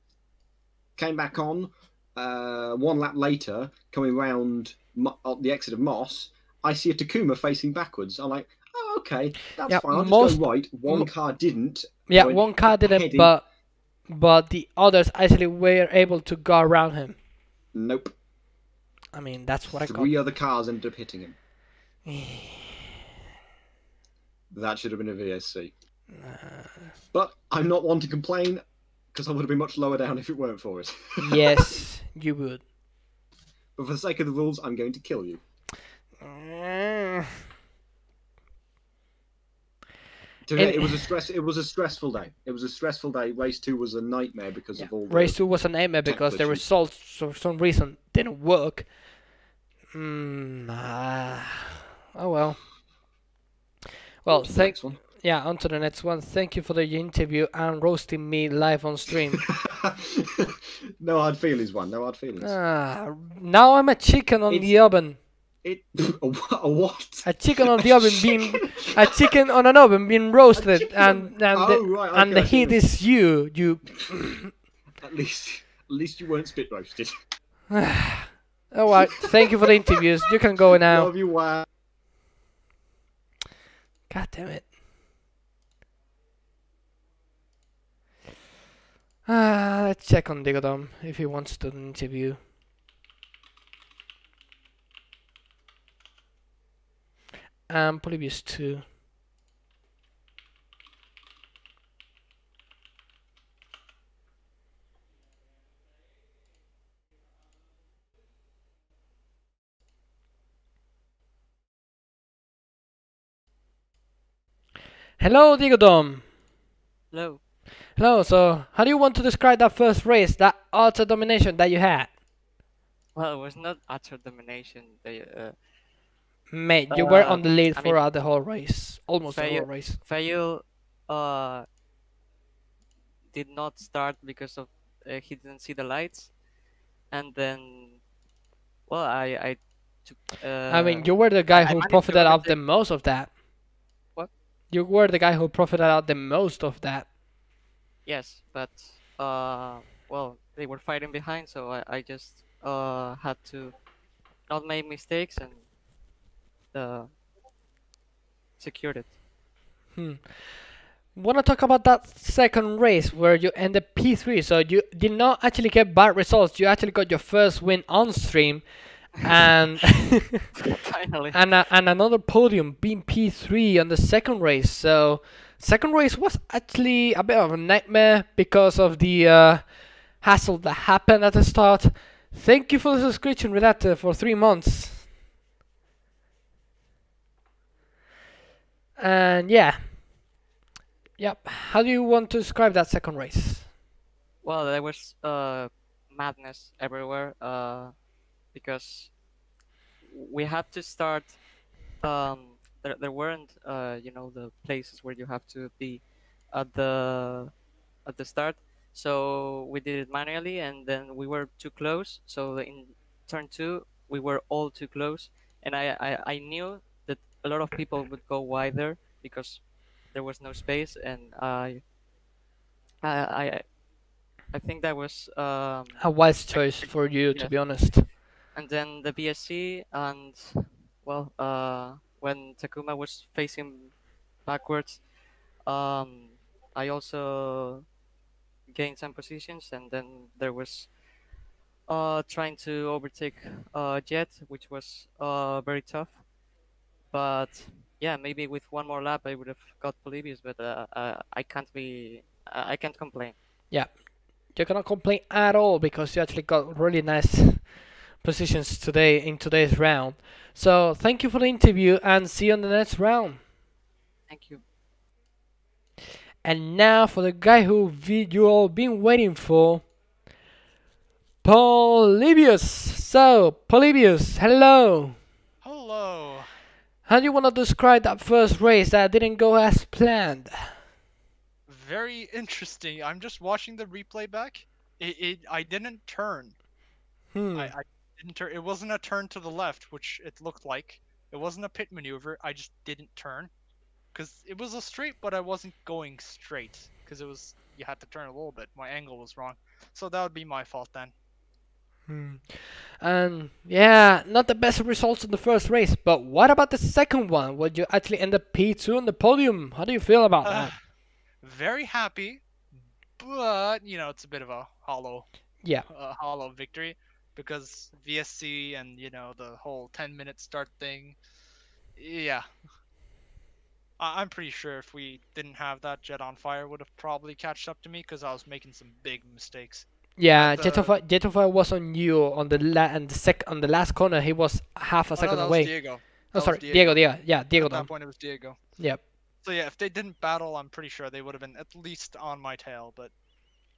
Came back on. Uh, one lap later, coming round Uh, the exit of Moss, I see a Takuma facing backwards. I'm like, oh, okay, that's Yeah, fine. I'll most- just go right. One car didn't. Yeah, one car didn't, heading- but but the others actually were able to go around him. Nope. I mean, that's what I got. Three other cars ended up hitting him. That should have been a VSC. But I'm not one to complain because I would have been much lower down if it weren't for it. yes, you would. But for the sake of the rules, I'm going to kill you. Mm. To be And- it was a stress. It was a stressful day. It was a stressful day. Race two was a nightmare because of all. The, Race 2 was an nightmare because the results, for some reason, didn't work. Mm, ah, oh well. Well, On to the thank next one. yeah. On to the next one. Thank you for the interview and roasting me live on stream. no hard feelings. One. No hard feelings. ah, now I'm a chicken on It's- the oven. it. A, a what? A chicken on the oven being a chicken on an oven being roasted, and and on- the, Oh, and okay, the heat is you. You. At least, at least you weren't spit roasted. All right. Thank you for the interviews. You can go now. Love you. Wow. God damn it. Ah, let's check on Digodom if he wants to interview. And Polybius too. Hello, Digodom. Hello. Hello. So, how do you want to describe that first race, that utter domination that you had? Well, it was not utter domination. They, uh, Mate, you were Uh, on the lead I throughout the whole race, almost the whole race. Fail uh, did not start because of uh, he didn't see the lights, and then, well, I I took. Uh, I mean, you were the guy who profited out the most of that. What? You were the guy who profited out the most of that. Yes, but uh, well, they were fighting behind, so I, I just uh had to not make mistakes and uh secured it. Hmm. Want to talk about that second race where you ended P3? So you did not actually get bad results. You actually got your first win on stream, and Finally. and a, and another podium being P3 on the second race. So second race was actually a bit of a nightmare because of the uh, hassle that happened at the start. Thank you for the subscription, Renate, for three months. And yeah. Yep. How do you want to describe that second race? Well, there was uh madness everywhere uh because we had to start um there, there weren't uh you know the places where you have to be at the at the start. So we did it manually and then we were too close. So in turn two we were all too close. And I, I i knew that a lot of people would go wider because there was no space, and I, I, I, I think that was um, A wise choice for you, to be honest. and then the VSC and well uh when Takuma was facing backwards um I also gained some positions and then there was uh trying to overtake uh Jet which was uh very tough. But yeah maybe with one more lap I would have got Polybius but uh, uh I can't be I I can't complain. Yeah, you cannot complain at all because you actually got really nice positions today in today's round. So thank you for the interview and see you on the next round. thank you And now for the guy who vi- you all been waiting for, Polybius. So Polybius, hello. Hello. How do you want to describe that first race that didn't go as planned? Very interesting. I'm just watching the replay back. It, it I didn't turn. Hmm. I, I didn't turn. It wasn't a turn to the left, which it looked like. It wasn't a pit maneuver. I just didn't turn, cause it was a straight, but I wasn't going straight, cause it was you had to turn a little bit. My angle was wrong, so that would be my fault then. Hmm. Um. yeah, not the best results in the first race, but what about the second one? Would you actually end up P2 on the podium? How do you feel about Uh, that? very happy, but you know it's a bit of a hollow, Yeah. a hollow victory, because VSC and you know the whole 10 minute start thing. Yeah. I- I'm pretty sure if we didn't have that, Jet on Fire would have probably catched up to me because I was making some big mistakes. Yeah, And, uh, Jetofy, Jetofy was on you on the la- and the sec on the last corner. He was half a Oh, no, second was away. Diego. Oh, That was sorry, Diego. Diego. Diego, yeah, Diego. At that then. point, it was Diego. Yep. So yeah, if they didn't battle, I'm pretty sure they would have been at least on my tail. But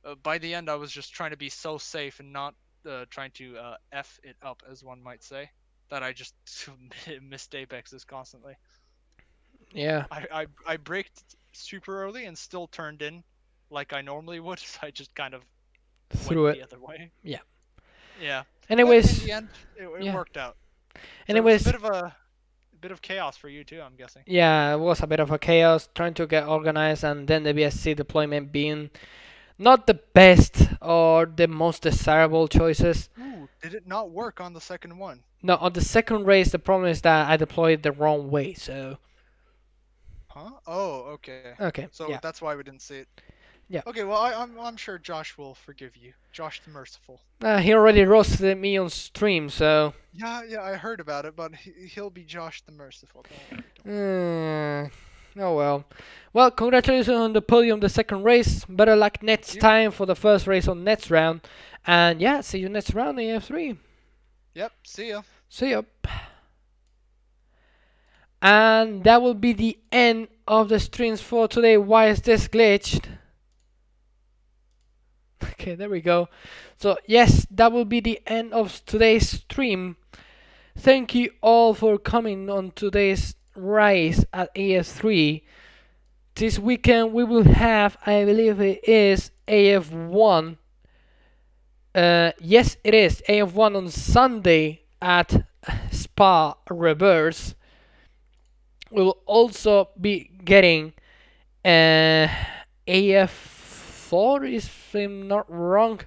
uh, by the end, I was just trying to be so safe and not uh, trying to uh, f it up, as one might say, that I just missed apexes constantly. Yeah. I, I I braked super early and still turned in like I normally would. So I just kind of Threw went it. the other way. Yeah. Yeah. Anyways, in the end, it, it yeah. worked out. So Anyways, it was a bit of a, a bit of chaos for you too, I'm guessing. Yeah, it was a bit of a chaos trying to get organized, and then the VSC deployment being not the best or the most desirable choices. Ooh, did it not work on the second one? No, on the second race, the problem is that I deployed the wrong way. So Huh? Oh, okay. Okay, So yeah. that's why we didn't see it. Yeah. Okay, well, I, I'm I'm sure Josh will forgive you. Josh the Merciful. uh, he already roasted me on stream. So Yeah, yeah, I heard about it, but he, he'll be Josh the Merciful. Don't worry. uh, oh well. Well, congratulations on the podium, the second race. Better luck next time for the first race on next round. And yeah, see you next round in F3. Yep. See ya. See ya. And that will be the end of the streams for today. Why is this glitched? Okay, there we go. So, yes, that will be the end of today's stream. Thank you all for coming on today's race at AF3. This weekend we will have, I believe it is AF1. Uh, yes, it is AF1 on Sunday at Spa Reverse. We will also be getting uh, AF4, if I'm not wrong.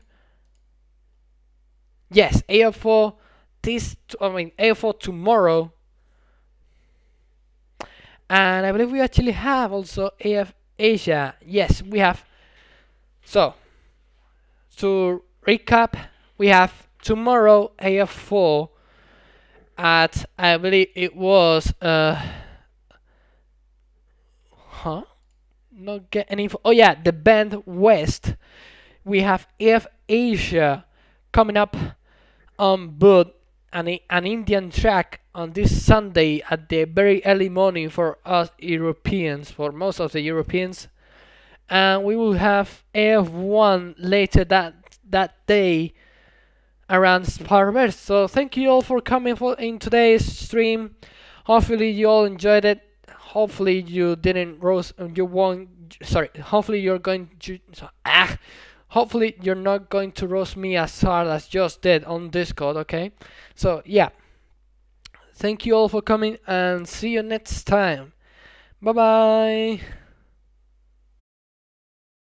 Yes, AF4 this, I mean AF4 tomorrow. And I believe we actually have also AF Asia. Yes, we have. So, to recap, we have tomorrow AF4 at I believe it was uh huh not get any info. oh yeah the band west we have AF Asia coming up on board an, an Indian track on this Sunday at the very early morning for us Europeans for most of the Europeans and we will have AF1 later that that day around Spa Reverse. So thank you all for coming for in today's stream. Hopefully you all enjoyed it. Hopefully you didn't roast. You won't. Sorry. Hopefully you're going to. Ah. Hopefully you're not going to roast me as hard as just did on Discord. Okay. So yeah. Thank you all for coming and see you next time. Bye bye.